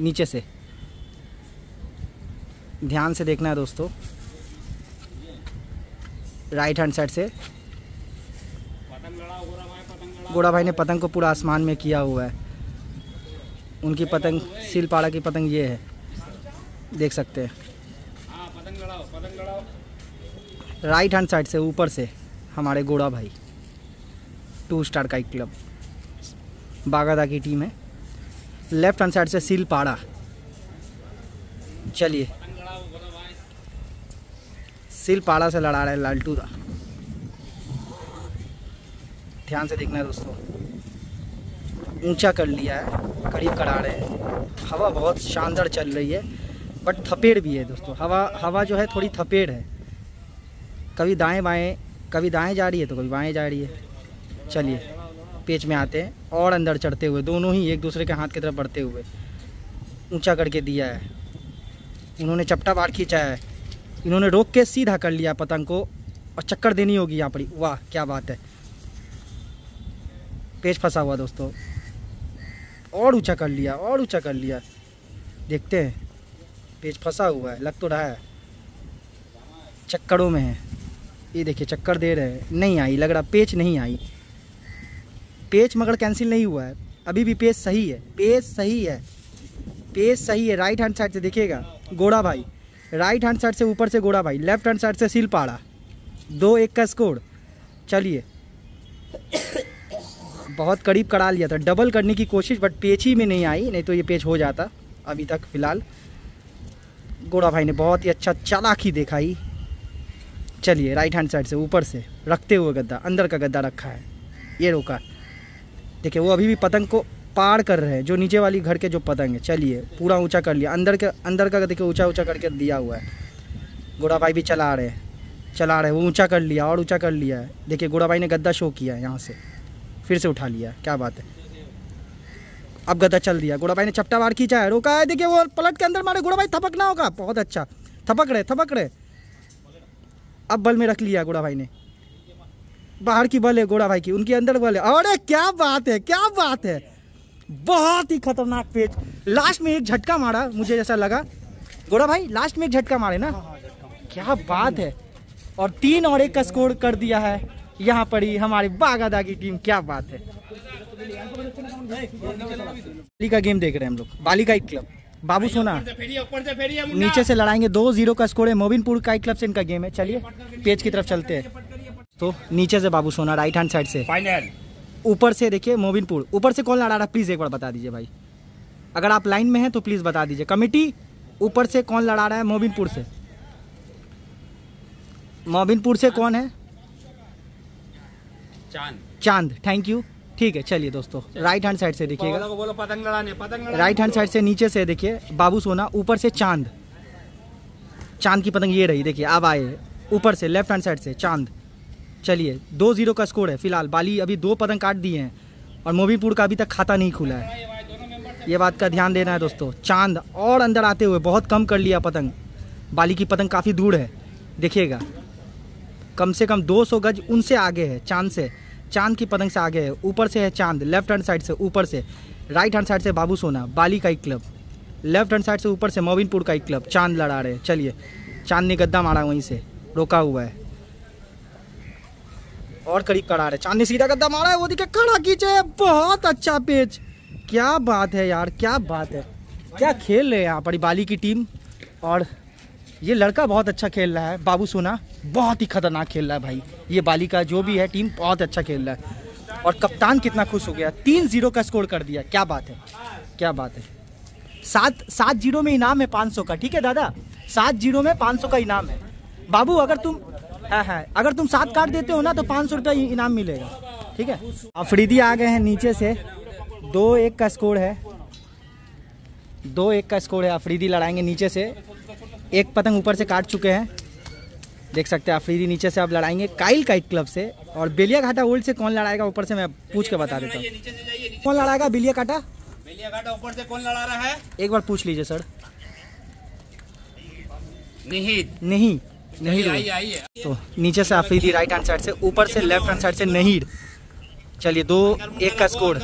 नीचे से। ध्यान से देखना है दोस्तों। राइट हैंड साइड से। गोड़ा भाई ने पतंग को पूरा आसमान में किया हुआ है। उनकी पतंग, सिलपाड़ा की पतंग ये है। देख सकते हैं। राइट हैंड साइड से ऊपर से हमारे गोड़ा भाई। टू स्टार का एक क्लब। बागादा की टीम है। लेफ़्ट हैंड साइड से सील पाड़ा। चलिए। सिलपाड़ा से लड़ा रहे हैं लालटू दा। ध्यान से देखना है दोस्तों। ऊँचा कर लिया है, करीब करा रहे हैं। हवा बहुत शानदार चल रही है, बट थपेड़ भी है दोस्तों। हवा हवा जो है थोड़ी थपेड़ है। कभी दाएँ बाएँ, कभी दाएँ जा रही है तो कभी बाएँ जा रही है। चलिए। पेच में आते हैं और अंदर चढ़ते हुए, दोनों ही एक दूसरे के हाथ की तरफ़ बढ़ते हुए, ऊँचा करके दिया है। इन्होंने चपटा बाढ़ खींचा है। इन्होंने रोक के सीधा कर लिया पतंग को और चक्कर देनी होगी यहाँ पर वाह, क्या बात है। पेज फंसा हुआ दोस्तों। और ऊँचा कर लिया, और ऊँचा कर लिया। देखते हैं। पेज फंसा हुआ है, लग तो रहा है। चक्करों में है। ये देखिए, चक्कर दे रहे हैं। नहीं आई, लग रहा, पेच नहीं आई। पेच मगर कैंसिल नहीं हुआ है। अभी भी पेज सही है। पेज सही है। पेज सही है। राइट हैंड साइड से देखिएगा। गोड़ा भाई। राइट हैंड साइड से ऊपर से गोड़ा भाई। लेफ़्ट हैंड साइड से सिल पाड़ा दो एक का स्कोर चलिए। बहुत करीब करा लिया था। डबल करने की कोशिश बट पेच ही में नहीं आई, नहीं तो ये पेच हो जाता अभी तक फ़िलहाल। गोड़ा भाई ने बहुत ही अच्छा चालाकी दिखाई। चलिए राइट हैंड साइड से ऊपर से रखते हुए गद्दा, अंदर का गद्दा रखा है। ये रोका। देखिए, वो अभी भी पतंग को पार कर रहे हैं, जो नीचे वाली घर के जो पतंग है। चलिए, पूरा ऊँचा कर लिया। अंदर के अंदर का देखिए, ऊँचा ऊँचा करके दिया हुआ है। गोड़ा भाई भी चला रहे हैं। चला रहे हैं, वो ऊँचा कर लिया, और ऊँचा कर लिया है। देखिए, गोड़ा भाई ने गद्दा शो किया है यहाँ से। फिर से उठा लिया क्या बात है। अब गद्दा चल दिया। गोड़ा भाई ने चपटा बार खींचा है, रोका है। देखिए, वो पलट के अंदर मारे। गोड़ा भाई थपकना होगा। बहुत अच्छा। थपक रहे थपक रहे। अब बल में रख लिया गोड़ा भाई ने। बाहर की बल है गोड़ा भाई की उनके अंदर बल है अरे क्या बात है क्या बात है। बहुत ही खतरनाक पेज। लास्ट में एक झटका मारा मुझे जैसा लगा। गोड़ा भाई लास्ट में एक झटका मारे ना? क्या बात है। और तीन और एक का स्कोर कर दिया है। यहाँ पर ही हमारी बागादा की टीम क्या बात है। बाली का गेम देख रहे हैं हम लोग। बाली का एक क्लब बाबू सोना। नीचे से लड़ाएँगे दो ज़ीरो का स्कोर है। मोबिनपुर काइट क्लब से इनका गेम है। चलिए पेज की तरफ़ चलते हैं। तो नीचे से Babu Sona right hand side से। फाइनल ऊपर से देखिए मोबिनपुर ऊपर से कौन लड़ा रहा? है प्लीज़ एक बार बता दीजिए भाई। अगर आप लाइन में हैं तो प्लीज़ बता दीजिए। कमेटी ऊपर से कौन लड़ा रहा है मोबिनपुर से? मोबिनपुर से कौन है? चाँद। चाँद। थैंक यू ठीक है चलिए दोस्तों। राइट हैंड साइड से देखिएगा। बोलो बोलो पतंग लड़ाने पतंग लड़ाने। राइट हैंड साइड से नीचे से देखिए बाबू सोना ऊपर से चाँद। चाँद की पतंग ये रही देखिए अब आए। ऊपर से लेफ़्ट हैंड साइड से चाँद। चलिए दो ज़ीरो का स्कोर है, फ़िलहाल। बाली अभी दो पतंग काट दिए हैं और मोबीपुर का अभी तक खाता नहीं खुला है। ये बात का ध्यान देना है दोस्तों। चाँद और अंदर आते हुए बहुत कम कर लिया पतंग। बाली की पतंग काफ़ी दूर है। देखिएगा, कम से कम 200 गज उनसे आगे है, चाँद से। चाँद की पतंग से आगे है, ऊपर से है चाँद लेफ़्ट हैंड साइड से ऊपर से। राइट हैंड साइड से बाबू सोना, बाली का एक क्लब लेफ़्ट हैंड साइड से ऊपर से मोबिनपुर का एक क्लब चाँद लड़ा रहे हैं। चलिए, चाँद ने गद्दा मारा वहीं से, रोका हुआ है। और करीब कड़ा रहे। चाँद सीधा गद्दा मारा है, वो दिखे कड़ा खींचे बहुत अच्छा पेच क्या बात है यार, क्या बात है। क्या खेल रहे हैं यहाँ पर, बाली की टीम और ये लड़का बहुत अच्छा खेल रहा है, बाबू सोना। बहुत ही खतरनाक खेल रहा है भाई। ये बाली का जो भी है टीम बहुत अच्छा खेल रहा है। और कप्तान कितना खुश हो गया। तीन ज़ीरो का स्कोर कर दिया। क्या बात है, क्या बात है। सात सात ज़ीरो में इनाम है पाँच सौ का। ठीक है दादा? सात ज़ीरो में पाँच सौ का इनाम है। बाबू, अगर तुम हाँ अगर तुम सात काट देते हो ना तो पाँच सौ रुपया इनाम मिलेगा। ठीक है? अफरीदी आ गए हैं नीचे से। दो एक का स्कोर है। दो एक का स्कोर है। अफरीदी लड़ाएँगे नीचे से। एक पतंग ऊपर से काट चुके हैं। देख सकते हैं अफरीदी नीचे से अब लड़ाएँगे। काइल काइट क्लब से। और बेलिया घाटा ओल्ड से कौन लड़ाएगा? ऊपर से मैं पूछ के बता देता हूँ। कौन लड़ाएगा? बेलिया काटा बेलिया घाटा ऊपर से कौन लड़ा रहा है? एक बार पूछ लीजिए सर। निहित। नहीं। नहीं तो नीचे से अफरीदी राइट हैंड साइड से ऊपर से लेफ़्ट हैंड साइड से नहीं। चलिए दो एक का स्कोर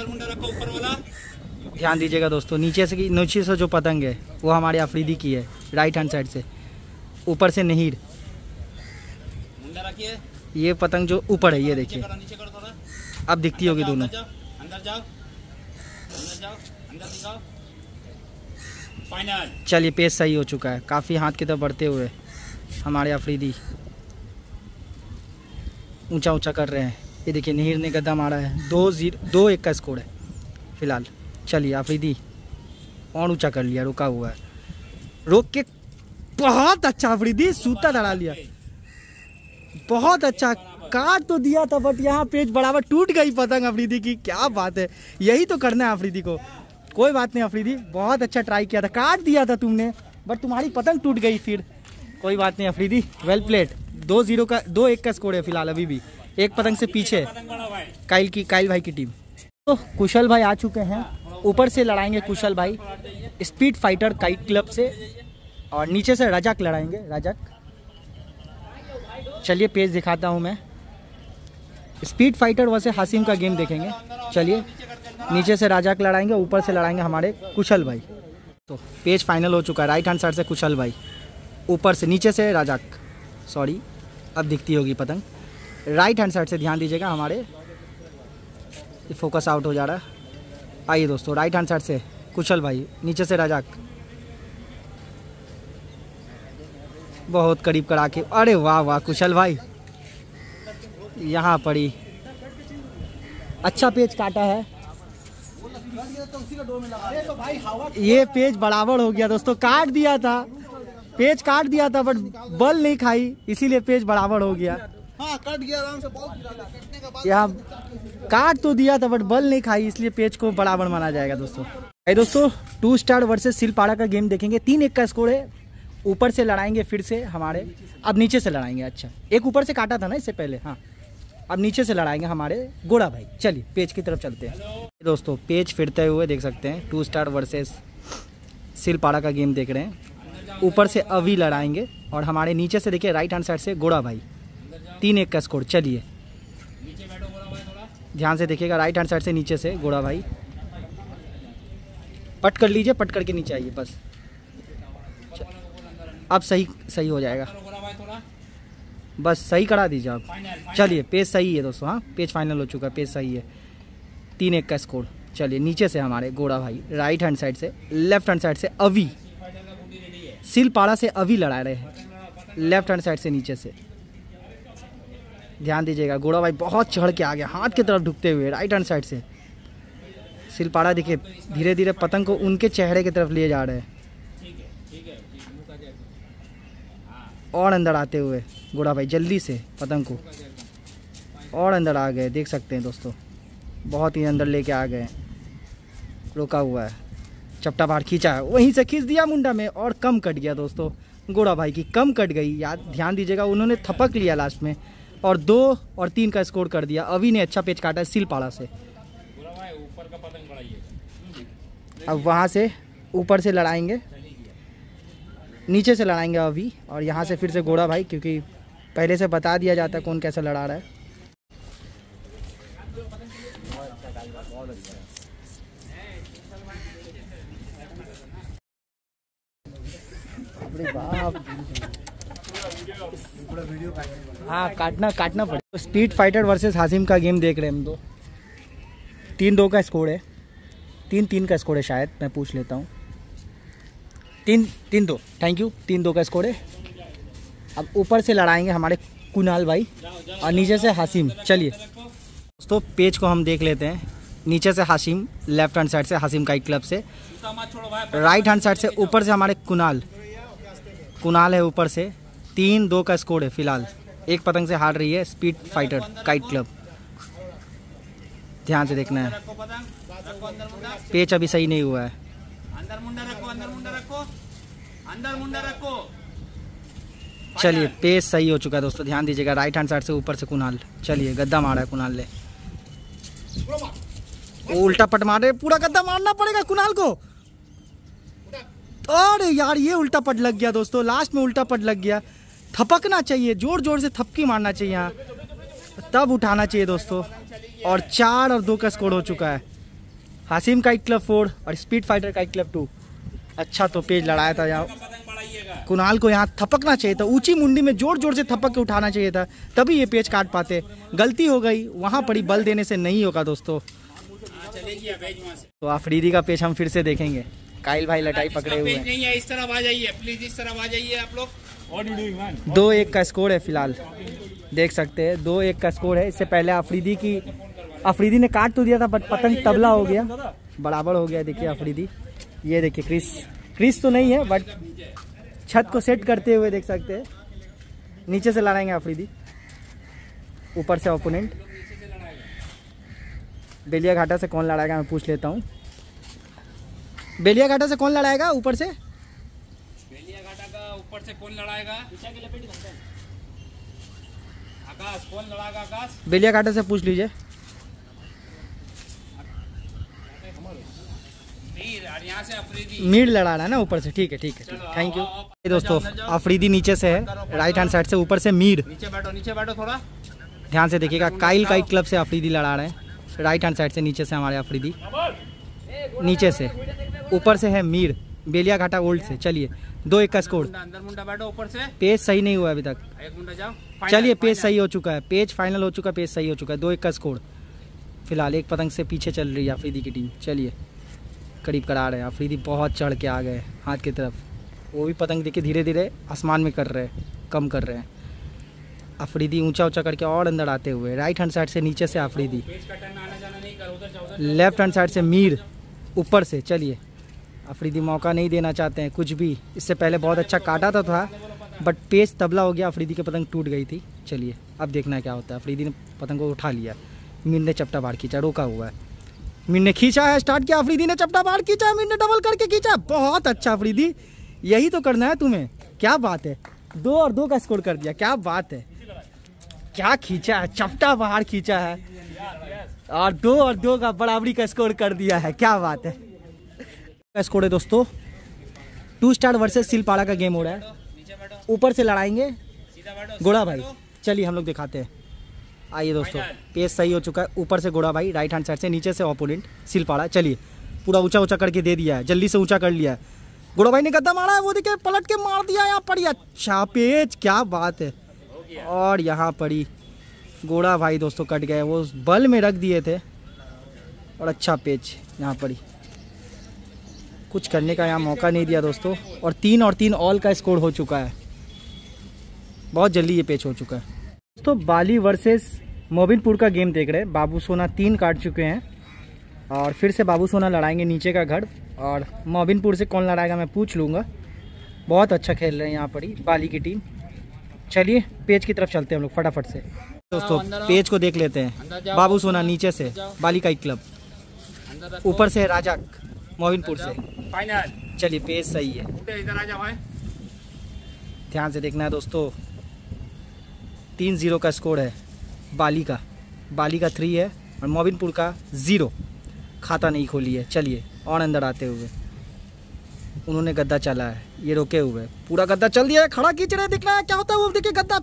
ध्यान दीजिएगा दोस्तों नीचे से नीचे से जो पतंग है वो हमारे अफरीदी की है राइट हैंड साइड से। ऊपर से रखिए। ये पतंग जो ऊपर है ये देखिए। अब दिखती होगी दोनों। चलिए पेज सही हो चुका है। काफ़ी हाथ की तरफ़ बढ़ते हुए। हमारे अफरीदी ऊँचा ऊँचा कर रहे हैं। ये देखिए, नहीर ने गद्दा मारा है। दो ज़ीरो, दो एक का स्कोर है, फ़िलहाल। चलिए, अफरीदी और ऊँचा कर लिया, रुका हुआ है। रोक के, बहुत अच्छा अफरीदी, सूता लड़ा लिया। बहुत अच्छा काट तो दिया था बट यहाँ पेज बराबर टूट गई पतंग अफरीदी की। क्या बात है, यही तो करना है अफरीदी को। कोई बात नहीं, अफरीदी, बहुत अच्छा ट्राई किया था। काट दिया था तुमने बट तुम्हारी पतंग टूट गई फिर। कोई बात नहीं, अफरीदी वेल प्लेड दो ज़ीरो का, दो एक का स्कोर है फ़िलहाल अभी भी. एक पतंग से पीछे काइल की, काइल भाई की टीम तो कुशल भाई आ चुके हैं. ऊपर से लड़ाएँगे कुशल भाई. स्पीड फाइटर काइट क्लब से. और नीचे से रजक लड़ाएँगे, रजक. चलिए पेज दिखाता हूँ मैं. स्पीड फाइटर वैसे हासिम का गेम देखेंगे. चलिए, नीचे से राजा लड़ाएँगे, ऊपर से लड़ाएँगे हमारे कुशल भाई. तो पेज फाइनल हो चुका है. राइट हैंड साइड से कुशल भाई. ऊपर से नीचे से राजाक सॉरी अब दिखती होगी पतंग। राइट हैंड साइड से ध्यान दीजिएगा हमारे। फोकस आउट हो जा रहा है। आइए दोस्तों राइट हैंड साइड से। कुशल भाई, नीचे से राजाक बहुत करीब करा के अरे वाह वाह, कुशल भाई। यहाँ पड़ी। अच्छा पेज काटा है। ये पेज बराबर हो गया दोस्तों, काट दिया था। पेज काट दिया था बट बल नहीं खाई इसीलिए पेज बराबर हो गया। हाँ कट गया आराम से बाद यहाँ काट तो दिया था बट बल नहीं खाई इसलिए पेज को बराबर माना जाएगा दोस्तों। भाई दोस्तों टू स्टार वर्सेस सिलपाड़ा का गेम देखेंगे। तीन एक का स्कोर है ऊपर से लड़ाएँगे फिर से हमारे अब नीचे से लड़ाएँगे अच्छा। एक ऊपर से काटा था ना इससे पहले हाँ। अब नीचे से लड़ाएँगे हमारे गोड़ा भाई। चलिए पेज की तरफ़ चलते हैं। दोस्तों पेज फिरते हुए देख सकते हैं टू स्टार वर्सेस सिलपाड़ा का गेम देख रहे हैं। ऊपर से अभी लड़ाएँगे और हमारे नीचे से देखिए राइट हैंड साइड से गोड़ा भाई। तीन एक का स्कोर चलिए। ध्यान से देखिएगा राइट हैंड साइड से नीचे से गोड़ा भाई। पट कर लीजिए पट करके नीचे आइए, बस। अब सही सही हो जाएगा। बस सही करा दीजिए आप। चलिए, पेज सही है दोस्तों हाँ पेज फाइनल हो चुका है, पेज सही है। तीन एक का स्कोर चलिए, नीचे से हमारे गोड़ा भाई राइट हैंड साइड से लेफ़्ट हैंड साइड से अभी। सिलपाड़ा से अभी लड़ा रहे हैं। लेफ़्ट हैंड साइड से नीचे से। ध्यान दीजिएगा, गोड़ा भाई बहुत चढ़ के आ गया हाथ की तरफ़ ढुकते हुए राइट हैंड साइड से। सिलपाड़ा देखिए धीरे धीरे पतंग को उनके चेहरे की तरफ़ लिए जा रहे हैं। और अंदर आते हुए, गोड़ा भाई जल्दी से पतंग को। और अंदर आ गए, देख सकते हैं दोस्तों, बहुत ही अंदर लेके आ गए रुका हुआ है। चपटा बाहर खींचा। है वहीं से खींच दिया मुंडा में और कम कट गया दोस्तों। गोड़ा भाई की कम कट गई। याद ध्यान दीजिएगा, उन्होंने थपक लिया लास्ट में और दो और तीन का स्कोर कर दिया। अभी ने अच्छा पेच काटा है सिलपाड़ा से। अब वहाँ से ऊपर से लड़ाएँगे। नीचे से लड़ाएँगे अभी और यहाँ से फिर से गोड़ा भाई, क्योंकि पहले से बता दिया जाता है कौन कैसा लड़ा रहा है। बाप हाँ काटना काटना पड़ेगा स्पीड फाइटर वर्सेस हासिम का गेम देख रहे हैं हम दो। तीन दो का स्कोर है। तीन तीन का स्कोर है शायद, मैं पूछ लेता हूँ। तीन तीन दो। थैंक यू तीन दो का स्कोर है। अब ऊपर से लड़ाएँगे हमारे कुणाल भाई और नीचे से हासिम चलिए। दोस्तों पेज को हम देख लेते हैं। नीचे से हासिम लेफ़्ट हैंड साइड से हासिम काइट क्लब से। राइट हैंड साइड से ऊपर से हमारे कुणाल। कुणाल है ऊपर से? तीन दो का स्कोर है फ़िलहाल। एक पतंग से हार रही है स्पीड फाइटर काइट क्लब ध्यान से देखना है। पेच अभी सही नहीं हुआ है। चलिए पेज सही हो चुका है दोस्तों ध्यान दीजिएगा। राइट हैंड साइड से ऊपर से कुणाल। चलिए गद्दा मारा है कुणाल ने। उल्टा पट मारे पूरा गद्दा मारना पड़ेगा कुणाल को। अरे यार, ये उल्टा पट लग गया दोस्तों। लास्ट में उल्टा पट लग गया। थपकना चाहिए ज़ोर ज़ोर से थपकी मारना चाहिए यहाँ तब उठाना चाहिए दोस्तों। और चार और दो का स्कोर हो चुका है। हासिम का एक क्लब फोर और स्पीड फाइटर का एक क्लब टू अच्छा तो पेज लड़ाया था यहाँ कुणाल को यहाँ थपकना चाहिए था। ऊँची मुंडी में ज़ोर ज़ोर से थपक के उठाना चाहिए था। तभी ये पेज काट पाते। गलती हो गई। वहाँ पड़ी बल देने से नहीं होगा दोस्तों। तो आफरीदी का पेज हम फिर से देखेंगे। काइल भाई लटाई पकड़े हुए हैं। नहीं है इस तरफ़ आ जाइए प्लीज़ इस तरफ़ आ जाइए आप लोग। दो एक का स्कोर है फ़िलहाल। देख सकते हैं दो एक का स्कोर है। इससे पहले अफरीदी की अफरीदी ने काट तो दिया था बट पतंग तबला हो गया। बराबर हो गया देखिए अफरीदी। ये देखिए क्रिस क्रिस तो नहीं है बट छत को सेट करते हुए देख सकते हैं। नीचे से लड़ाएँगे अफरीदी। ऊपर से ओपोनेंट बेलिया घाटा से कौन लड़ाएगा मैं पूछ लेता हूँ। बेलिया घाटा से कौन लड़ाएगा? ऊपर से? बेलिया घाटा का ऊपर से कौन लड़ाएगा? आकाश कौन लड़ाएगा आकाश? बेलिया घाटा से पूछ लीजिए। मीर और यहाँ से अफरीदी। मीड लड़ा रहा है ना ऊपर से। ठीक है ठीक है थैंक यू दोस्तों अफरीदी नीचे से है राइट हैंड साइड से ऊपर से मीड नीचे बैठो नीचे बैठो थोड़ा। ध्यान से देखिएगा काइल काइट क्लब से अफरीदी लड़ा रहे हैं। राइट हैंड साइड से नीचे से हमारे अफरीदी। नीचे से। ऊपर से है मीर बेलिया घाटा ओल्ड से। चलिए दो एक का स्कोर अंदर मुंडा बैठो ऊपर से। पेज सही नहीं हुआ अभी तक। एक मुंडा जाओ। चलिए पेज सही हो चुका है। पेज फाइनल हो चुका है पेज सही हो चुका है। दो एक का स्कोर फ़िलहाल एक पतंग से पीछे चल रही है अफरीदी की टीम चलिए करीब करा रहे हैं। अफरीदी बहुत चढ़ के आ गए हाथ की तरफ़। वो भी पतंग देखिए धीरे धीरे आसमान में कर रहे हैं कम कर रहे हैं। अफरीदी ऊँचा ऊँचा करके और अंदर आते हुए राइट हैंड साइड से नीचे से अफरीदी लेफ़्ट हैंड साइड से मीर। ऊपर से, चलिए। अफरीदी मौका नहीं देना चाहते हैं, कुछ भी। इससे पहले बहुत अच्छा काटा तो था बट पेज तबला हो गया, अफरीदी की पतंग टूट गई थी। चलिए, अब देखना क्या होता है। अफरीदी ने पतंग को उठा लिया। मीर ने चपटा बाढ़ खींचा, रोका हुआ है। मीन ने खींचा है स्टार्ट किया। अफरीदी ने चपटा बाढ़ खींचा, मीर ने डबल करके खींचा। बहुत अच्छा अफरीदी। यही तो करना है तुम्हें। क्या बात है। दो और दो का स्कोर कर दिया। क्या बात है। क्या खींचा है, चपटा बाहर खींचा है। और दो और दो का बराबरी का स्कोर कर दिया है। क्या बात है। स्कोर है दोस्तों टू स्टार वर्सेस सिलपाड़ा का गेम हो रहा है। ऊपर से लड़ाएँगे। गोड़ा भाई, चलिए हम लोग दिखाते हैं। आइए दोस्तों पेज सही हो चुका है। ऊपर से गोड़ा भाई राइट हैंड साइड से, नीचे से ओपोनेंट सिलपाड़ा। चलिए, पूरा ऊँचा ऊँचा करके दे दिया है। जल्दी से ऊँचा कर लिया है। गोड़ा भाई ने गद्दा मारा है, वो देखिए, पलट के मार दिया यहाँ पर। अच्छा पेज क्या बात है। और यहाँ पड़ी गोड़ा भाई दोस्तों कट गए वो बल में रख दिए थे और अच्छा पेच यहाँ पर ही। कुछ करने का यहाँ मौका नहीं दिया दोस्तों और तीन और तीन ऑल का स्कोर हो चुका है। बहुत जल्दी ये पेच हो चुका है। दोस्तों बाली वर्सेस मोबिनपुर का गेम देख रहे हैं। बाबू सोना तीन काट चुके हैं और फिर से बाबू सोना लड़ाएँगे नीचे का घर और मोबिनपुर से कौन लड़ाएगा मैं पूछ लूँगा। बहुत अच्छा खेल रहे हैं यहाँ पर ही बाली की टीम चलिए पेज की तरफ़ चलते हैं हम लोग फटाफट से। दोस्तों पेज को देख लेते हैं। बाबू सोना नीचे से बाली का क्लब। ऊपर से राजा मोबिनपुर से। फाइनल चलिए पेज सही है। ध्यान से देखना है दोस्तों। तीन ज़ीरो का स्कोर है बाली का। बाली का थ्री है और मोबिनपुर का ज़ीरो। खाता नहीं खोली है चलिए और अंदर आते हुए। उन्होंने गद्दा चला है। ये रोके हुए। पूरा गद्दा चल दिया है। खड़ा खींच रहे दिख रहा है। क्या होता है वो? देखिए गद्दा।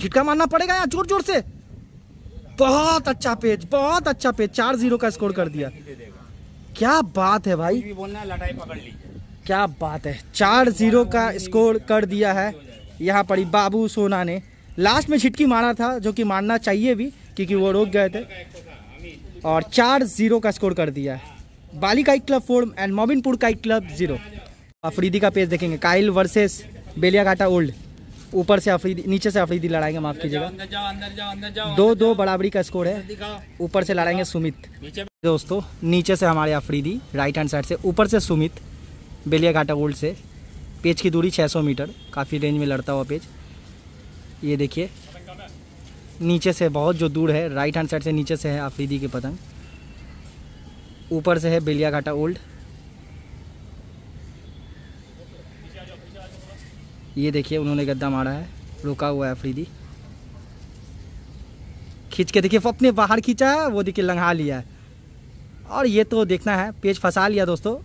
झिटका मारना पड़ेगा यहाँ ज़ोर ज़ोर से। बहुत अच्छा पेज बहुत अच्छा पेज चार ज़ीरो का स्कोर कर दिया। क्या बात है भाई। बोलना लड़ाई पकड़ ली। क्या बात है चार ज़ीरो का स्कोर कर दिया है यहाँ पर बाबू सोना ने। लास्ट में छिटकी मारा था जो कि मारना चाहिए भी क्योंकि वो रोक गए थे। और चार ज़ीरो का स्कोर कर दिया है। बाली का एक क्लब फोर एंड मोबिनपुर का एक क्लब ज़ीरो अफरीदी का पेज देखेंगे काइल वर्सेस बेलिया घाटा ओल्ड। ऊपर से अफरीदी नीचे से अफरीदी लड़ाएँगे माफ़ कीजिएगा। दो दो बराबरी का स्कोर है। ऊपर से लड़ाएँगे सुमित। दोस्तों नीचे से हमारे अफरीदी राइट हैंड साइड से। ऊपर से सुमित बेलिया घाटा ओल्ड से। पेज की दूरी 600 मीटर काफ़ी रेंज में लड़ता हुआ पेज। ये देखिए नीचे से बहुत जो दूर है राइट हैंड साइड से नीचे से है अफरीदी की पतंग। ऊपर से है बेलिया घाटा ओल्ड ये देखिए उन्होंने गद्दा मारा है। रुका हुआ है अफरीदी खींच के देखिए अपने बाहर खींचा है वो देखिए लंघा लिया है। और ये तो देखना है पेज फंसा लिया दोस्तों।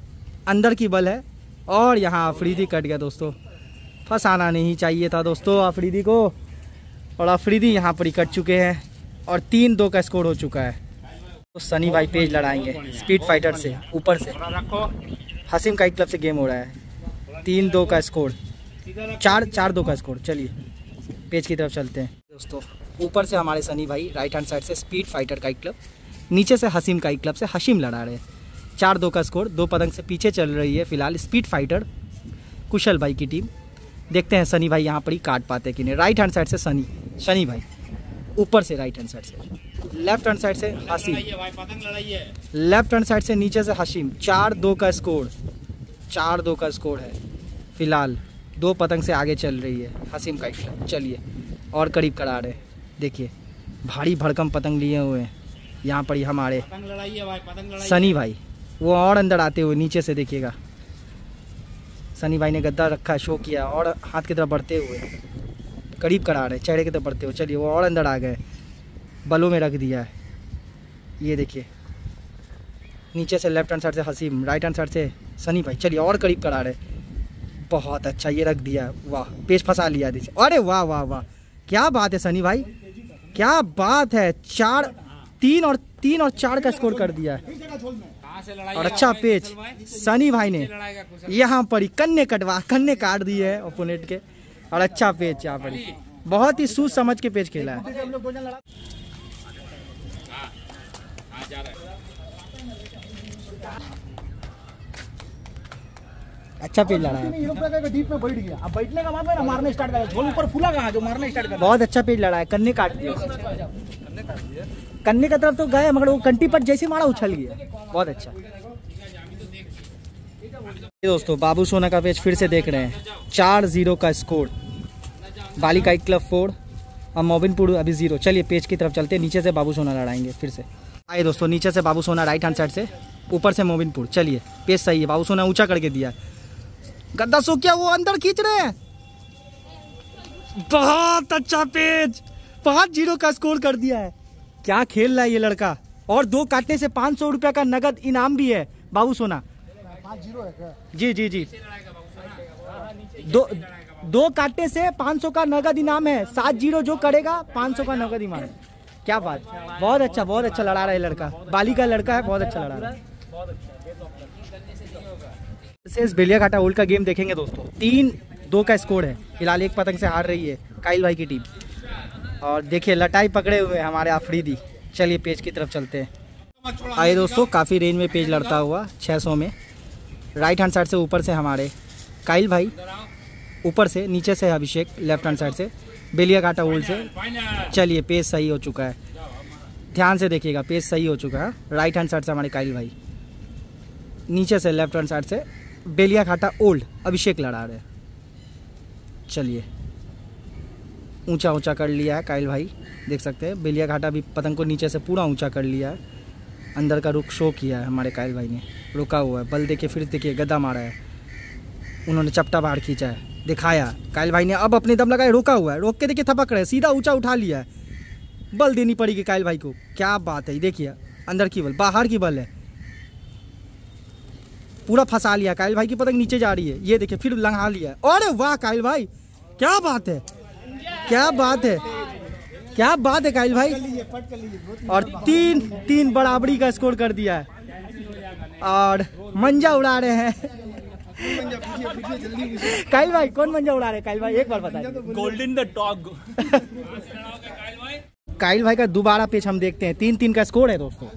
अंदर की बल है और यहाँ अफरीदी कट गया दोस्तों। फंसाना नहीं चाहिए था दोस्तों अफरीदी को। और अफरीदी यहाँ पर ही कट चुके हैं और तीन दो का स्कोर हो चुका है। तो सनी भाई पेज लड़ाएँगे स्पीड फाइटर से ऊपर से। हसीम का एक क्लब से गेम हो रहा है। तीन दो का स्कोर। चार चार दो का स्कोर चलिए। पेज की तरफ़ चलते हैं। दोस्तों, ऊपर से हमारे सनी भाई राइट हैंड साइड से स्पीड फाइटर का एक क्लब नीचे से हसीम का एक क्लब से हसीम लड़ा रहे हैं। चार दो का स्कोर दो पतंग से पीछे चल रही है फ़िलहाल स्पीड फाइटर कुशल भाई की टीम देखते हैं सनी भाई यहाँ पर ही काट पाते कि नहीं। राइट हैंड साइड से सनी सनी भाई, ऊपर से राइट हैंड साइड से। लेफ़्ट हैंड साइड से हसीम लेफ़्ट हैंड साइड से नीचे से हसीम। चार दो का स्कोर चार दो का स्कोर है फ़िलहाल। दो पतंग से आगे चल रही है हसीम का एक चलिए और करीब करा रहे देखिए भारी भड़कम पतंग लिए हुए हैं। यहाँ पर ही हमारे पतंग लड़ाइए भाई पतंग लड़ाइए सनी भाई वो और अंदर आते हुए नीचे से देखिएगा। सनी भाई ने गद्दा रखा शो किया और हाथ की तरफ़ बढ़ते हुए। करीब करा रहे चेहरे की तरफ़ बढ़ते हुए। चलिए वो और अंदर आ गए। बलों में रख दिया है। ये देखिए नीचे से लेफ़्ट हैंड साइड से हसीम राइट हैंड साइड से सनी भाई। चलिए और करीब करा रहे बहुत अच्छा ये रख दिया। वाह, पेज फंसा लिया दीजिए अरे वाह वाह वाह। क्या बात है, सनी भाई। क्या बात है। चार, तीन और तीन और चार का स्कोर कर दिया। है और अच्छा पेज। सनी भाई ने यहाँ पर ही कन्ने कटवा, कन्ने काट दिए है ओपोनेंट के। और अच्छा पेज यहाँ पर बहुत ही सोच समझ के पेज खेला है हाँ जा रहा है अच्छा पेज लड़ा है। ये लोग क्या करेगा, डीप में बैठ गया। अब बैठने का मतलब ना मारने स्टार्ट करेगा झोल ऊपर फूला कहाँ जो मारने स्टार्ट कर। बहुत अच्छा पेज लड़ा है कन्ने काट दिए कन्ने का तरफ़ तो गए मगर वो कंटी पर जैसे मारा उछल गया। बहुत अच्छा। दोस्तों बाबू सोना का पेज फिर से देख रहे हैं। चार ज़ीरो का स्कोर बालिका क्लब फोर और मोबिनपुर अभी ज़ीरो। चलिए पेज की तरफ़ चलते हैं। नीचे से बाबू सोना लड़ाएँगे फिर से। आइए दोस्तों नीचे से बाबू सोना राइट हैंड साइड से। ऊपर से मोबिनपुर चलिए पेज सही है। बाबू सोना ऊँचा करके दिया। गद्दा सो क्या वो अंदर खींच रहे हैं। बहुत अच्छा पेज पाँच ज़ीरो का स्कोर कर दिया है। क्या खेल रहा है ये लड़का? और दो काटने से पाँच सौ रुपया का नगद इनाम भी है बाबू सोना। जी जी जी। दो दो काटने से 500 का नगद इनाम है। सात ज़ीरो जो करेगा 500 का नगद इनाम है। क्या बात। बहुत अच्छा बहुत अच्छा लड़ा रहा है लड़का। बाली का लड़का है बहुत अच्छा लड़ा रहा है। से इस बेलिया घाटा ओल्ड का गेम देखेंगे दोस्तों। तीन, दो का स्कोर है। फ़िलहाल एक पतंग से हार रही है काइल भाई की टीम और देखिए, लटाई पकड़े हुए हमारे आफरीदी। चलिए पेज की तरफ़ चलते हैं। आइए दोस्तों, काफ़ी रेंज में पेज लड़ता हुआ 600 में। राइट हैंड साइड से ऊपर से हमारे काइल भाई। ऊपर से, नीचे से अभिषेक लेफ़्ट हैंड साइड से। बेलिया घाटा ओल्ड से। चलिए पेज सही हो चुका है। ध्यान से देखिएगा पेज सही हो चुका है। राइट हैंड साइड से हमारे काइल भाई। नीचे से लेफ़्ट हैंड साइड से। बेलिया घाटा ओल्ड, अभिषेक लड़ा रहे। चलिए। ऊँचा ऊँचा कर लिया है कायल भाई, देख सकते हैं। बेलिया घाटा भी पतंग को नीचे से पूरा ऊँचा कर लिया है। अंदर का रुख शो किया है हमारे कायल भाई ने। रुका हुआ है, बल देखिए फिर देखिए, गद्दा मारा है। उन्होंने चपटा बाहर खींचा है। दिखाया। कायल भाई ने अब अपने दम लगाए, रुका हुआ है। रोक के देखिए, थपक रहे सीधा ऊँचा उठा लिया है। बल देनी पड़ेगी काइल भाई को। क्या बात है देखिए। अंदर की बल, बाहर की बल है। पूरा फंसा लिया काइल भाई की पतंग नीचे जा रही है। ये देखिए फिर लंघा लिया। अरे वाह काइल भाई क्या बात है? क्या बात है? क्या बात है काइल भाई? और तीन तीन बराबरी का स्कोर कर दिया है। और मंजा उड़ा रहे हैं। काइल भाई कौन मंजा उड़ा रहे काइल भाई एक बार बताइए। गोल्डन द डॉग काइल भाई का दोबारा पेच हम देखते हैं। तीन तीन का स्कोर है दोस्तों।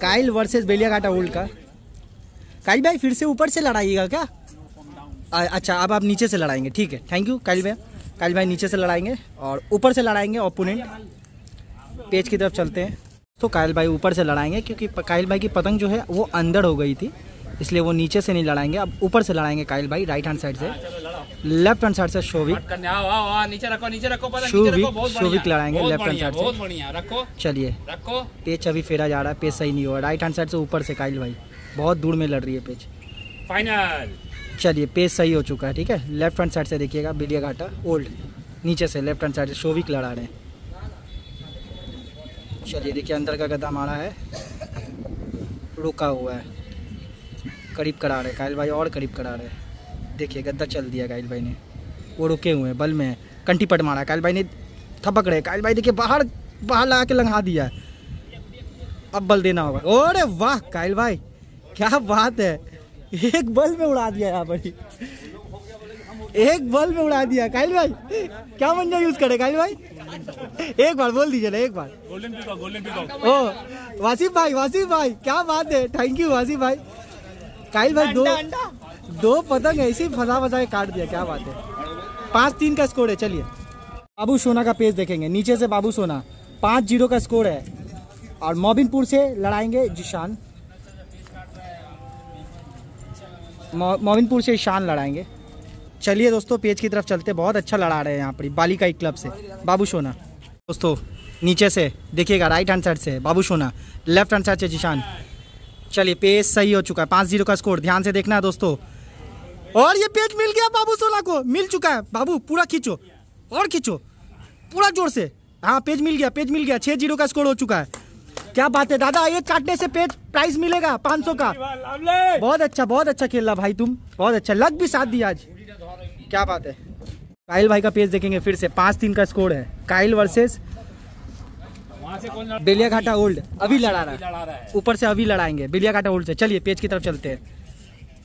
काइल वर्सेस बेलिया घाटा ओल्ड का। काइल भाई फिर से ऊपर से लड़ाइएगा क्या? आ, अच्छा अब आप नीचे से लड़ाएँगे ठीक है थैंक यू काइल भैया। काइल भाई नीचे से लड़ाएँगे और ऊपर से लड़ाएँगे ओपोनेंट पेज की तरफ़ चलते हैं। तो काइल भाई ऊपर से लड़ाएँगे क्योंकि कायल भाई की पतंग जो है वो अंदर हो गई थी इसलिए वो नीचे से नहीं लड़ाएँगे। अब ऊपर से लड़ाएँगे काइल भाई राइट हैंड साइड से। लेफ़्ट हैंड साइड से आओ नीचे रखो नीचे रखो पता शुभ नीचे रखो वीक- बहुत शुभ बढ़िया वीक लड़ाएँगे लेफ़्ट बढ़िया, side से। चलिए। रखो पेज अभी फेरा जा रहा है पेज सही नहीं हुआ। राइट हैंड साइड से ऊपर से काइल भाई। बहुत दूर में लड़ रही है पेज फाइनल चलिए पेज सही हो चुका है ठीक है? लेफ़्ट हैंड साइड से देखिएगा बिलिया घाटा ओल्ड नीचे से लेफ़्ट हैंड साइड से शोविक लड़ा रहे हैं। चलिए देखिए अंदर का गद्दा मारा है। रुका हुआ है। करीब करा रहे काइल भाई और करीब करा रहे देखिए गद्दा चल दिया काइल भाई ने। वो रुके हुए हैं बल में है। कंठी पट मारा काइल भाई ने थपक रहे काइल भाई देखिए बाहर बाहर लगा के लंघा दिया है। अब बल देना होगा। अरे वाह काइल भाई। क्या बात है? एक बल में उड़ा दिया यहाँ पर। एक बल में उड़ा दिया। काइल भाई क्या मंजा यूज़ करे? काइल भाई एक बार बोल दीजिए ना एक बार। गोल्डन पीकॉक गोल्डन पीकॉक ओ वासिफ भाई वासिफ भाई क्या बात है? थैंक यू वासिफ भाई। काइल भाई दो दो पतंग ऐसे ही फंसा फंसा के काट दिया क्या बात है? पाँच तीन का स्कोर है चलिए। बाबू सोना का पेज देखेंगे। नीचे से बाबू सोना पाँच ज़ीरो का स्कोर है। और मोबिनपुर से लड़ाएँगे जिशान। मोमिनपुर से ईशान लड़ाएँगे। चलिए दोस्तों पेज की तरफ़ चलते बहुत अच्छा लड़ा रहे हैं यहाँ पर बालिका एक क्लब से। बाबू सोना। दोस्तों, नीचे से, देखिएगा राइट हैंड साइड से। बाबू सोना लेफ़्ट हैंड साइड से जिशान। चलिए पेज सही हो चुका है। पाँच ज़ीरो का स्कोर ध्यान से देखना है दोस्तों। और ये पेज मिल गया बाबू सोना को। मिल चुका है। बाबू, पूरा खींचो। और खींचो। पूरा ज़ोर से। हाँ पेज मिल गया पेज मिल गया। छः ज़ीरो का स्कोर हो चुका है। क्या बात है दादा? ये काटने से पेज प्राइस मिलेगा पाँच सौ का। बहुत अच्छा बहुत अच्छा खेल रहा भाई तुम। बहुत अच्छा। लग भी साथ दिया आज। क्या बात है। काइल भाई का पेज देखेंगे फिर से। पाँच तीन का स्कोर है। काइल वर्सेस वहाँ से कौन लड़? बेलिया घाटा ओल्ड अभी लड़ा रहा है। ऊपर से अभी लड़ाएँगे। बेलिया घाटा ओल्ड से। चलिए पेज की तरफ़ चलते हैं।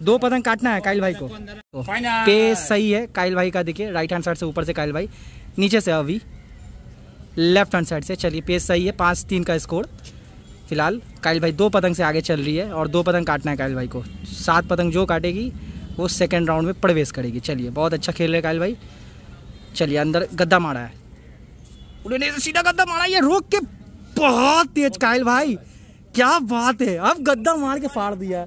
दो पतंग काटना है काइल भाई को। फाइनल पेज सही है। काइल भाई का देखिए राइट हैंड साइड से ऊपर से काइल भाई। नीचे से अभी। लेफ़्ट हैंड साइड से। चलिए पेज सही है। पाँच तीन का स्कोर फ़िलहाल काइल भाई दो पतंग से आगे चल रही है और दो पतंग काटना है काइल भाई को। सात पतंग जो काटेगी, वो सेकेंड राउंड में प्रवेश करेगी। चलिए, बहुत अच्छा खेल रहे हैं काइल भाई। चलिए, अंदर गद्दा मारा है। उन्होंने सीधा गद्दा मारा, ये रोक के बहुत तेज काइल भाई। क्या बात है, अब गद्दा मार के फाड़ दिया।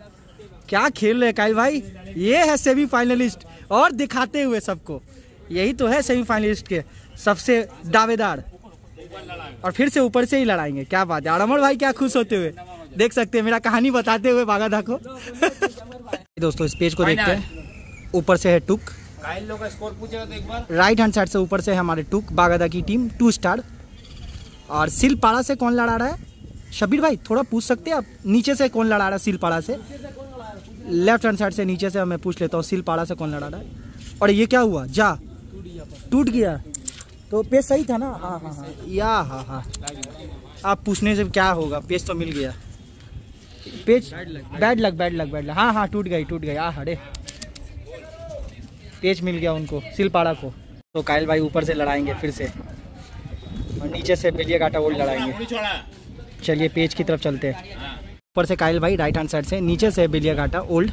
क्या खेल रहे कायल भाई। ये है सेमीफाइनलिस्ट और दिखाते हुए सबको। यही तो है सेमीफाइनलिस्ट के सबसे दावेदार। और फिर से ऊपर से ही लड़ाएँगे। क्या बात है। और अमर भाई क्या खुश होते हुए। देख सकते हैं मेरा कहानी बताते हुए बागाधा को। दोस्तों इस पेज को देखते हैं। ऊपर से है टुक। राइट हैंड साइड से ऊपर से है हमारे टुक। बागादा की टीम टू स्टार और सिलपाड़ा से कौन लड़ा रहा है? शबीर भाई थोड़ा पूछ सकते हैं आप? नीचे से कौन लड़ा रहा है सिलपाड़ा से? लेफ़्ट हैंड साइड से नीचे से मैं पूछ लेता हूँ सिलपाड़ा से कौन लड़ा रहा है? और ये क्या हुआ? जा। टूट गया। तो पेज सही था ना? हाँ हाँ हाँ। या हाँ हाँ। आप पूछने से क्या होगा? पेज तो मिल गया। Page bad luck bad luck bad luck हाँ हाँ टूट गई टूट गई। आ हड़े। पेज मिल गया उनको सिलपाड़ा को। तो कायल भाई ऊपर से लड़ाएँगे फिर से। और नीचे से बेलिया काटा ओल्ड लड़ाएँगे। चलिए पेज की तरफ़ चलते हैं। ऊपर से कायल भाई राइट हैंड साइड से नीचे से Beliaghata old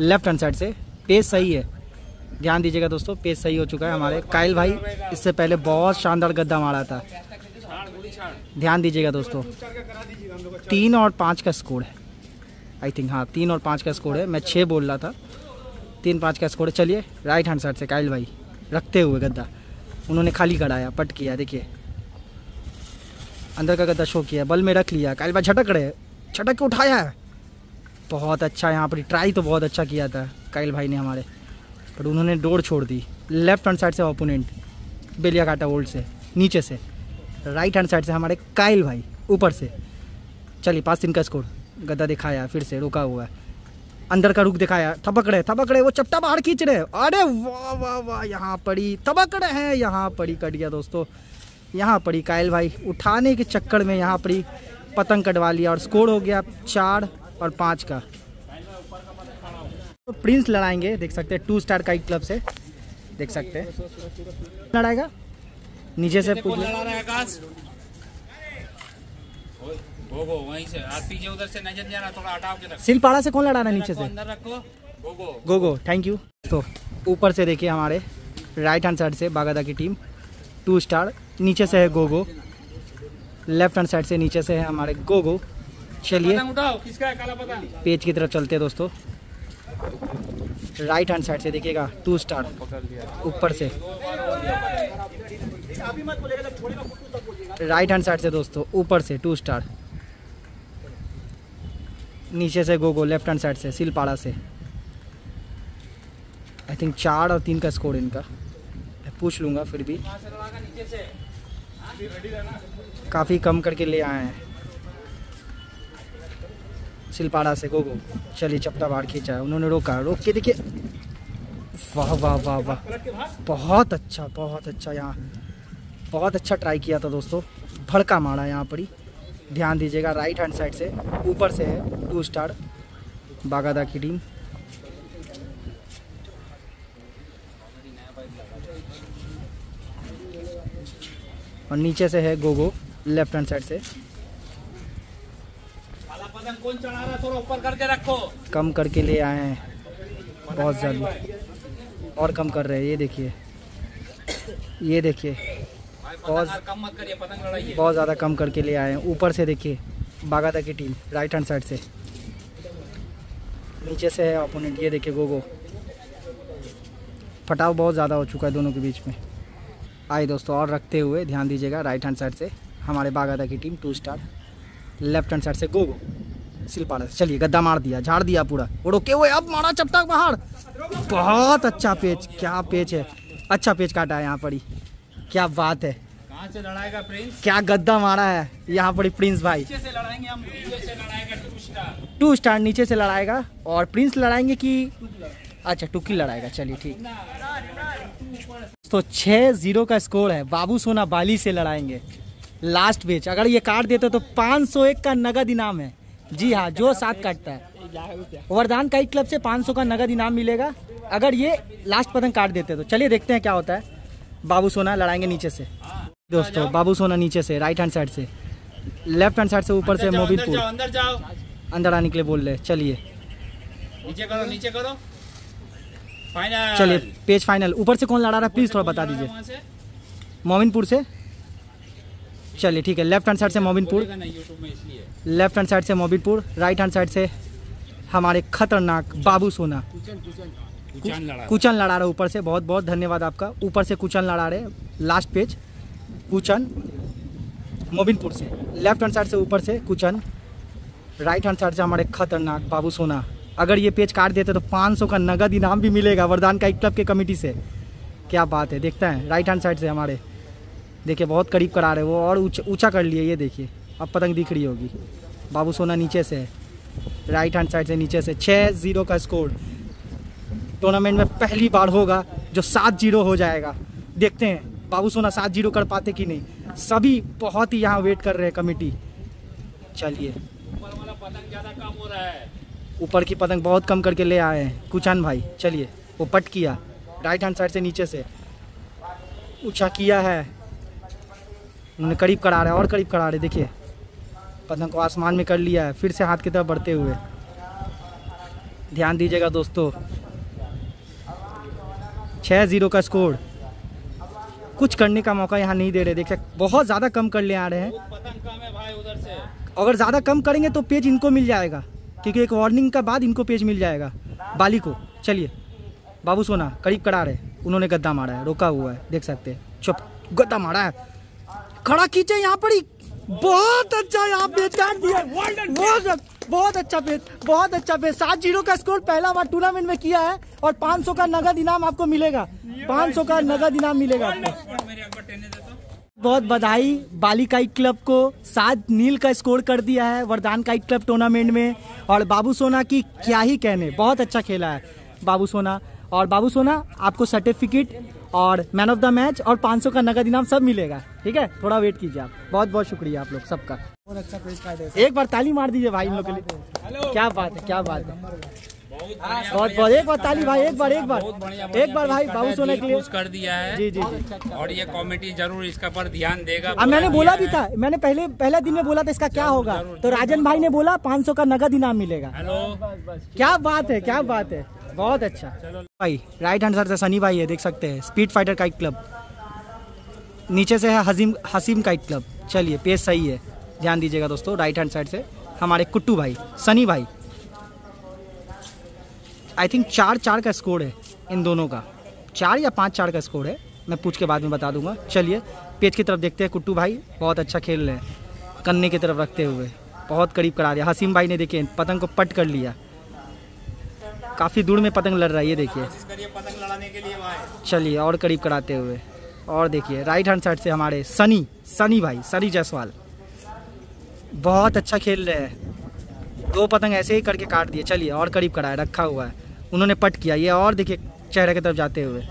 left hand side से। पेज सही है। ध्यान दीजिएगा दोस्तों, पेज सही हो चुका है हमारे। कायल भाई, इससे पहले बहुत शानदार गद्दा मारा था। ध्यान दीजिएगा दोस्तों, तीन और पाँच का स्कोर है। आई थिंक हाँ तीन और पाँच का स्कोर है। मैं छः बोल रहा था। तीन पाँच का स्कोर है। चलिए राइट हैंड साइड से कायल भाई रखते हुए गद्दा। उन्होंने खाली कराया, पट किया, देखिए। अंदर का गद्दा शो किया, बल में रख लिया। कायल भाई झटक रहे, झटक के उठाया है। बहुत अच्छा यहाँ पर ट्राई तो बहुत अच्छा किया था कायल भाई ने हमारे। पर उन्होंने डोर छोड़ दी। लेफ़्ट हैंड साइड से ओपोनेंट बेलिया काटा ओल्ड से, नीचे से। राइट हैंड साइड से हमारे कायल भाई, ऊपर से। चलिए, पाँच दिन का स्कोर गद्दा दिखाया, फिर से रुका हुआ है। अंदर का रुख दिखाया, थपक रहे थपक रहे, वो चपटा बाहर खींच रहे। अरे वाह वाह वाह, यहाँ पड़ी थपक रहे हैं, यहाँ पड़ी कट गया दोस्तों। यहाँ पड़ी कायल भाई, उठाने के चक्कर में यहाँ पड़ी पतंग कटवा लिया और स्कोर हो गया चार और पाँच का। तो प्रिंस लड़ाएँगे देख सकते हैं टू स्टार काइट क्लब से देख सकते हैं। लड़ाएगा? नीचे से पूछ। लड़ा रहा है आकाश। वो वो वहीं से आप पीछे उधर से नज़र जा रहा थोड़ा हटाओ के रखो। सिलपाड़ा से कौन लड़ा रहा है नीचे से? अंदर रखो। वो वो गो गो थैंक यू तो ऊपर से देखिए हमारे राइट हैंड साइड से बागादा की टीम टू स्टार नीचे से है go go left hand side से नीचे से है हमारे गो गो चलिए पेज की तरफ़ चलते हैं दोस्तों। राइट हैंड साइड से देखिएगा टू स्टार ऊपर से। राइट हैंड साइड से दोस्तों, ऊपर से टू स्टार नीचे से गोगो लेफ़्ट हैंड साइड से, सिलपाड़ा से। आई थिंक चार और तीन का स्कोर इनका। मैं पूछ लूँगा फिर भी। काफ़ी कम करके ले आए हैं। सिलपाड़ा से गोगो। चलिए, चपटा बाहर खींचा है। उन्होंने रोका। रोक के देखिए। वाह वाह वाह वाह। बहुत अच्छा बहुत अच्छा यहाँ। बहुत अच्छा ट्राई किया था दोस्तों। भड़का मारा यहाँ पर ही। ध्यान दीजिएगा राइट हैंड साइड से ऊपर से है टू स्टार बागादा की टीम और नीचे से है गोगो लेफ़्ट हैंड साइड से। कौन चढ़ा रहा थोड़ा ऊपर करके रखो। कम करके ले आए हैं। बहुत ज़्यादा और कम कर रहे हैं। ये देखिए। ये देखिए। बहुत- पतंग कम मत करिए पतंग लड़ाइए। बहुत ज़्यादा कम करके ले आए हैं। ऊपर से देखिए बागादा की टीम राइट हैंड साइड से। नीचे से है अपोनेंट ये देखिए गोगो फटाव बहुत ज़्यादा हो चुका है दोनों के बीच में। आइए दोस्तों और रखते हुए ध्यान दीजिएगा राइट हैंड साइड से हमारे बागादा की team two star left hand side से गोगो सिलपाड़ा से चलिए गद्दा मार दिया झाड़ दिया पूरा। वो रोके हुए अब मारा चपटा बाहर बहुत अच्छा पेच क्या पेच है। अच्छा पेच काटा है यहाँ पर ही क्या बात है। से लड़ाएगा प्रिंस क्या गद्दा मारा है यहाँ पर प्रिंस भाई। नीचे से लड़ाएँगे हम नीचे से लड़ाएगा टू स्टार टू स्टार नीचे से लड़ाएगा और प्रिंस लड़ाएँगे कि अच्छा टुकी लड़ाएगा चलिए ठीक। तो छः ज़ीरो का स्कोर है। बाबू सोना बाली से लड़ाएँगे। लास्ट मैच अगर ये काट देते तो 501 का नगद इनाम है। जी हाँ जो सात काटता है। वरदान काइट क्लब से 500 का नगद इनाम मिलेगा। अगर ये लास्ट पतंग काट देते तो। चलिए देखते हैं क्या होता है। बाबू सोना लड़ाएँगे नीचे से। दोस्तों बाबू सोना नीचे से राइट हैंड साइड से। लेफ़्ट हैंड साइड से ऊपर से जाओ, अंदर जाओ अंदर अंदर आने के लिए बोल रहे चलिए। नीचे करो नीचे करो। फाइनल चलिए पेज फाइनल ऊपर से कौन लड़ा रहा है? प्लीज़ थोड़ा बता दीजिए। मोमिनपुर से? चलिए ठीक है लेफ़्ट हैंड साइड से मोमिनपुर बोलेगा नहीं यूट्यूब में इसलिए। लेफ़्ट हैंड साइड से मोबिनपुर राइट हैंड साइड से हमारे खतरनाक बाबू सोना। कुचान लड़ा कुचन लड़ा रहे ऊपर से बहुत बहुत धन्यवाद आपका। ऊपर से कुचन लड़ा रहे लास्ट पेज कुचन मोबिनपुर से। लेफ़्ट हैंड साइड से ऊपर से कुचन राइट हैंड साइड से हमारे खतरनाक बाबू सोना। अगर ये पेज काट देते तो 500 का नगद इनाम भी मिलेगा वरदान का एक क्लब के कमेटी से। क्या बात है देखते हैं राइट हैंड साइड से हमारे देखिए, बहुत करीब करा रहे वो और ऊँचा कर लिए, ये देखिए। अब पतंग दिख रही होगी। बाबू सोना नीचे से है। राइट हैंड साइड से नीचे से। छः ज़ीरो का स्कोर टूर्नामेंट में पहली बार होगा जो सात ज़ीरो हो जाएगा। देखते हैं, बाबू सोना सात ज़ीरो कर पाते कि नहीं। सभी बहुत ही यहाँ वेट कर रहे हैं कमेटी चलिए। ऊपर की पतंग बहुत कम करके ले आए हैं। कुचान भाई, चलिए। वो पट किया। राइट हैंड साइड से नीचे से। ऊँचा किया है। करीब करा रहे हैं, और करीब करा रहे देखिए। पतंग को आसमान में कर लिया है, फिर से हाथ की तरफ़ बढ़ते हुए। ध्यान दीजिएगा दोस्तों। छः ज़ीरो का स्कोर। कुछ करने का मौका यहाँ नहीं दे रहे, देख सकते बहुत ज़्यादा कम कर ले आ रहे हैं। अगर ज़्यादा कम करेंगे तो पेज इनको मिल जाएगा, क्योंकि एक वार्निंग का बाद इनको पेज मिल जाएगा। बाली को, चलिए। बाबू सोना, करीब करा रहे उन्होंने गद्दा मारा है, रोका हुआ है, देख सकते हैं। चुप, गद्दा मारा है। खड़ा खींचे यहाँ पर ही। बहुत अच्छा यहाँ काट दिया बहुत बहुत अच्छा पेज बहुत अच्छा पेज सात ज़ीरो का स्कोर पहला बार टूर्नामेंट में किया है और 500 का नगद इनाम आपको मिलेगा। 500 का नगद इनाम मिलेगा आपको। बहुत बधाई बाली काइट क्लब को। सात नील का स्कोर कर दिया है वरदान काइट क्लब टूर्नामेंट में। और बाबू सोना की क्या ही कहने बहुत अच्छा खेला है। बाबू सोना और बाबू सोना आपको सर्टिफिकेट और मैन ऑफ़ द मैच और 500 का नगद इनाम सब मिलेगा। ठीक है? थोड़ा वेट कीजिए आप। बहुत बहुत शुक्रिया आप लोग सबका। एक बार ताली मार दीजिए भाई इन लोग के लिए। क्या बात है क्या बात है। बहुत बहुत एक बार ताली भाई एक बार एक बार। एक बार भाई बाबू सोना के लिए। कर दिया है। जी जी जी। और ये कमेटी ज़रूर इसका पर ध्यान देगा। अब मैंने बोला भी था मैंने पहले पहले दिन में बोला था इसका क्या होगा। तो राजन भाई ने बोला 500 का नगद इनाम मिलेगा। हेलो क्या बात है क्या बात है। बहुत अच्छा। भाई राइट हैंड साइड से सनी भाई है, देख सकते हैं। स्पीड फाइटर काइट क्लब नीचे से है हसीम हसीम काइट क्लब चलिए पेज सही है। ध्यान दीजिएगा दोस्तों राइट हैंड साइड से हमारे कुट्टू भाई, सनी भाई। आई थिंक चार चार का स्कोर है इन दोनों का। चार या पाँच, चार का स्कोर है, मैं पूछ के बाद में बता दूँगा। चलिए पेज की तरफ़ देखते हैं कुट्टू भाई। बहुत अच्छा खेल रहे हैं। कन्ने की तरफ़ रखते हुए। बहुत करीब करा दिया। हसीम भाई ने देखिए, पतंग को पट कर लिया। काफ़ी दूर में पतंग लड़ रहा है, ये देखिए। चलिए, और करीब कराते हुए। और देखिए राइट हैंड साइड से हमारे सनी सनी भाई, सनी जायसवाल। बहुत अच्छा खेल रहे हैं। दो पतंग ऐसे ही करके काट दिए। चलिए, और करीब कराए रखा हुआ है। उन्होंने पट किया। ये और देखिए, चेहरे की तरफ़ जाते हुए।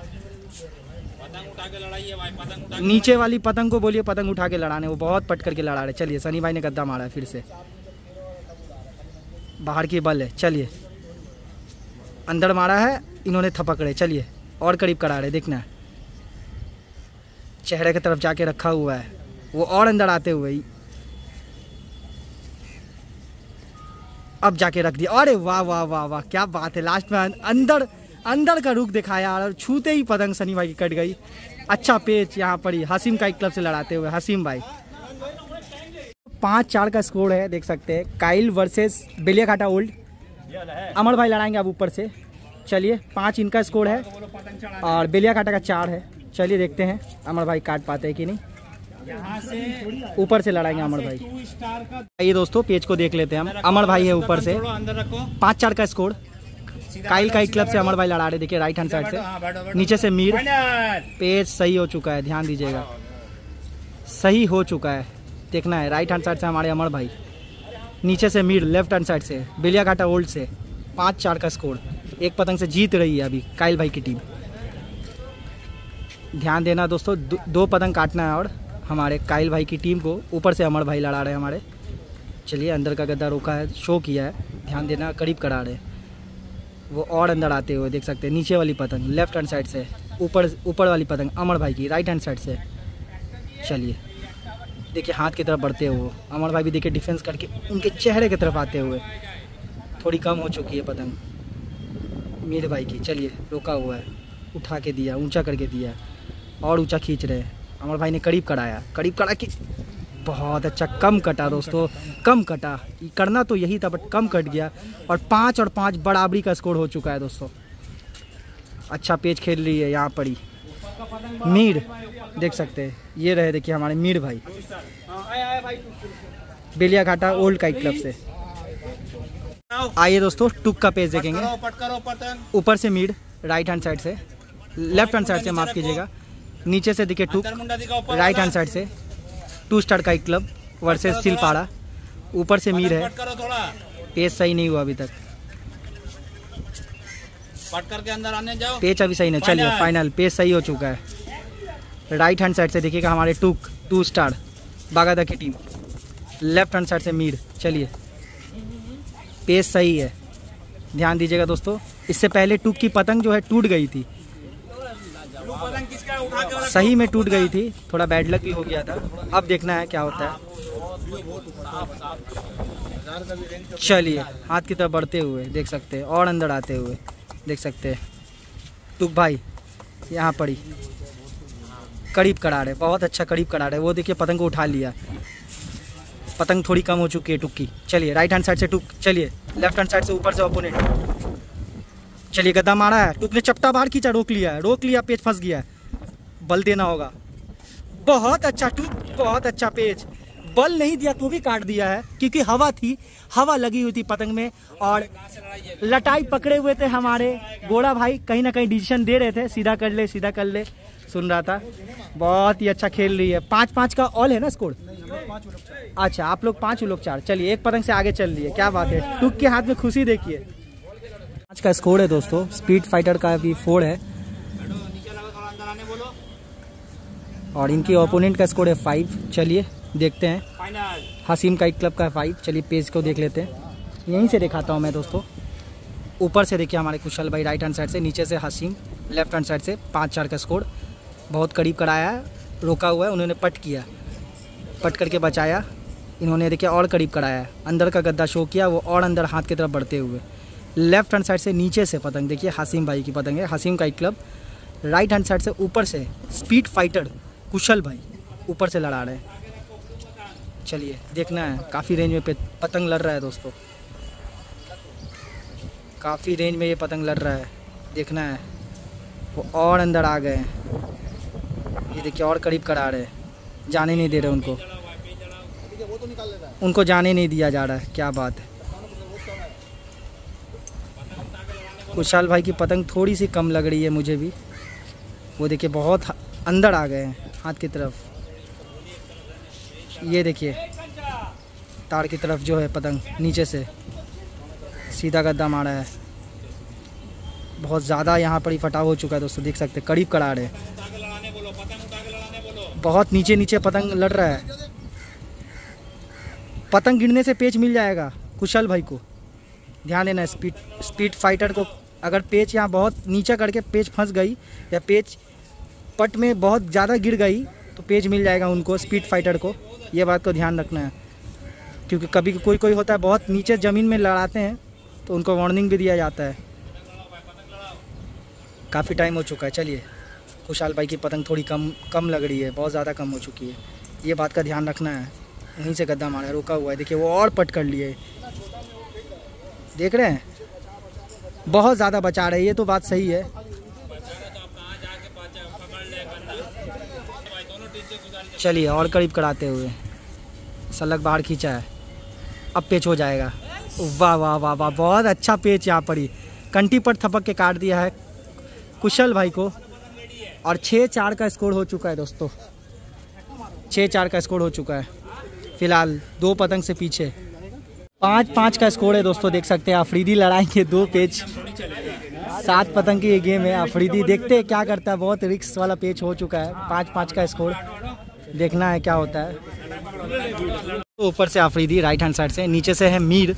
नीचे वाली पतंग को बोलिए, पतंग उठा के लड़ाने। वो बहुत पट करके लड़ा रहे। चलिए, सनी भाई ने गद्दा मारा है फिर से। बाहर की बल है। चलिए। अंदर मारा है, इन्होंने थपकड़े चलिए, और करीब करा रहे, देखना है। चेहरे की तरफ़ जाके रखा हुआ है। वो और अंदर आते हुए ही। अब जाके रख दिया। अरे वाह वाह वाह वाह, क्या बात है। लास्ट में अंदर अंदर का रुख दिखाया और छूते ही पतंग सनी भाई की कट गई। अच्छा पेच यहाँ पर ही हसीम का एक क्लब से लड़ाते हुए। हसीम भाई। पाँच चार का स्कोर है, देख सकते हैं। काइल वर्सेस बेलिया घाटा ओल्ड। अमर भाई लड़ाएँगे आप ऊपर से। चलिए पाँच इनका स्कोर है और बेलिया काटा का चार है। चलिए देखते हैं अमर भाई काट पाते हैं कि नहीं। से ऊपर से लड़ाएँगे अमर भाई ये दोस्तों पेज को देख लेते हैं हम। अमर भाई है ऊपर से। पाँच चार का स्कोर काइल का क्लब से अमर भाई लड़ा रहे देखिए राइट हैंड साइड से। नीचे से मीर। पेज सही हो चुका है ध्यान दीजिएगा। सही हो चुका है। देखना है राइट हैंड साइड से हमारे अमर भाई नीचे से मीर लेफ़्ट हैंड साइड से बेलिया घाटा ओल्ड से पाँच चार का स्कोर एक पतंग से जीत रही है अभी काइल भाई की टीम ध्यान देना दोस्तों दो, दो पतंग काटना है और हमारे काइल भाई की टीम को ऊपर से अमर भाई लड़ा रहे हैं हमारे। चलिए अंदर का गद्दा रोका है शो किया है। ध्यान देना करीब करा रहे हैं। वो और अंदर आते हुए देख सकते हैं नीचे वाली पतंग लेफ़्ट हैंड साइड से ऊपर ऊपर वाली पतंग अमर भाई की राइट हैंड साइड से। चलिए। देखिए, हाथ की तरफ़ बढ़ते हुए, अमर भाई भी देखिए डिफेंस करके उनके चेहरे की तरफ़ आते हुए, थोड़ी कम हो चुकी है पतंग। मीर भाई की, चलिए, रोका हुआ है, उठा के दिया, ऊँचा करके दिया, और ऊँचा खींच रहे हैं। अमर भाई ने करीब कराया, करीब करा के बहुत अच्छा कम कटा दोस्तों, कम कटा। करना तो यही था बट कम कट गया, और पाँच और पाँच बराबरी का स्कोर हो चुका है दोस्तों। अच्छा पेज खेल रही है यहाँ पर ही। मीर देख सकते हैं। ये रहे देखिए हमारे मीर भाई। बेलिया घाटा ओल्ड काइट क्लब से। आइए दोस्तों, टुक का पेज देखेंगे। ऊपर से मीड, राइट हैंड साइड से। लेफ़्ट हैंड साइड से माफ़ कीजिएगा। नीचे से दिखे टुक, राइट हैंड साइड से। Two star kite club versus Silpara. ऊपर से मीर है। पेज सही नहीं हुआ अभी तक। पट करके अंदर आने जाओ पेज अभी सही नहीं चलिए फाइनल पेच सही हो चुका है राइट हैंड साइड से देखिएगा हमारे टूक टू स्टार बागादा की टीम लेफ़्ट हैंड साइड से मीर चलिए पेज सही है ध्यान दीजिएगा दोस्तों इससे पहले टूक की पतंग जो है टूट गई थी। सही में टूट गई थी थोड़ा बैड लक भी हो गया था अब देखना है क्या होता है चलिए हाथ की तरफ़ बढ़ते हुए देख सकते हैं और अंदर आते हुए देख सकते हैं। टुक भाई, यहाँ ही करीब करा रहे बहुत अच्छा करीब करा रहे वो देखिए, पतंग को उठा लिया। पतंग थोड़ी कम हो चुकी है टुक की चलिए राइट हैंड साइड से टुक, चलिए लेफ़्ट हैंड साइड से ऊपर से ओपोनेंट चलिए, गद्दा मारा है। टुक ने चपटा बाहर खींचा, रोक लिया है। रोक लिया पेज फंस गया है। बल देना होगा। बहुत अच्छा टुक, बहुत अच्छा पेज बल नहीं दिया तो भी काट दिया है, क्योंकि हवा थी, हवा लगी हुई थी पतंग में और लटाई पकड़े हुए थे हमारे। गोड़ा भाई कहीं ना कहीं डिसीज़न दे रहे थे, सीधा कर ले, सीधा कर ले, सुन रहा था। बहुत ही अच्छा खेल रही है। पाँच पाँच का ऑल है ना स्कोर अच्छा आप लोग पाँच लोग चार। चलिए, एक पतंग से आगे चल रही है। क्या बात है। टुक के हाथ में खुशी देखिए। पाँच का स्कोर है दोस्तों। स्पीड फाइटर का भी फोर है। और इनके ओपोनेंट का स्कोर है फाइव चलिए। देखते हैं। हसीम का एक क्लब का फाइव चलिए पेज को देख लेते हैं। यहीं से दिखाता हूँ मैं दोस्तों। ऊपर से देखिए हमारे कुशल भाई राइट हैंड साइड से, नीचे से हसीम लेफ़्ट हैंड साइड से पाँच चार का स्कोर बहुत करीब कराया है, रोका हुआ है, उन्होंने पट किया। पट करके बचाया। इन्होंने देखिए और करीब कराया है। अंदर का गद्दा शो किया, वो और अंदर हाथ की तरफ़ बढ़ते हुए। लेफ़्ट हैंड साइड से नीचे से पतंग। देखिए हसीम भाई की पतंग है हसीम का एक क्लब राइट हैंड साइड से ऊपर से स्पीड फाइटर कुशल भाई ऊपर से लड़ा रहे हैं। चलिए, देखना है। काफ़ी रेंज में पतंग लड़ रहा है दोस्तों। काफ़ी रेंज में ये पतंग लड़ रहा है। देखना है। वो और अंदर आ गए हैं। ये देखिए, और करीब करा रहे हैं। जाने नहीं दे रहे उनको। उनको जाने नहीं दिया जा रहा है। क्या बात है। कुशाल भाई की पतंग थोड़ी सी कम लग रही है मुझे भी। वो देखिए, बहुत अंदर आ गए हैं, हाथ की तरफ़। ये देखिए, तार की तरफ़ जो है पतंग, नीचे से सीधा गद्दा मारा है। बहुत ज़्यादा यहाँ पर ही फटाव हो चुका है दोस्तों, देख सकते करीब करा रहे बहुत नीचे नीचे पतंग लड़ रहा है। पतंग गिरने से पेच मिल जाएगा, कुशल भाई को। ध्यान देना, स्पीड स्पीड फाइटर को, अगर पेच यहाँ बहुत नीचा करके पेच फंस गई, या पेच पट में बहुत ज़्यादा गिर गई तो पेज मिल जाएगा उनको स्पीड फाइटर को। ये बात को ध्यान रखना है। क्योंकि कभी कोई कोई होता है, बहुत नीचे ज़मीन में लड़ाते हैं तो उनको वार्निंग भी दिया जाता है। काफ़ी टाइम हो चुका है, चलिए। खुशहाल भाई की पतंग थोड़ी कम कम लग रही है, बहुत ज़्यादा कम हो चुकी है। ये बात का ध्यान रखना है। वहीं से गद्दा मारा है रोका हुआ है। देखिए, वो और पट कर लिए। देख रहे हैं? बहुत ज़्यादा बचा रहे ये तो बात सही है। चलिए और करीब कराते हुए। सलग बाहर खींचा है। अब पेच हो जाएगा। वाह वाह वाह वाह, बहुत अच्छा पेच यहाँ पर ही कंटी पर थपक के काट दिया है कुशल भाई को। और छः चार का स्कोर हो चुका है दोस्तों। छः चार का स्कोर हो चुका है। फ़िलहाल दो पतंग से पीछे। पाँच पाँच का स्कोर है दोस्तों, देख सकते हैं अफरीदी लड़ाएँगे दो पेच। सात पतंग की ये गेम है। अफरीदी देखते हैं क्या करता है। बहुत रिक्स वाला पेच हो चुका है। पाँच पाँच का स्कोर। देखना है क्या होता है। तो ऊपर से अफरीदी राइट हैंड साइड से, नीचे से है मीर।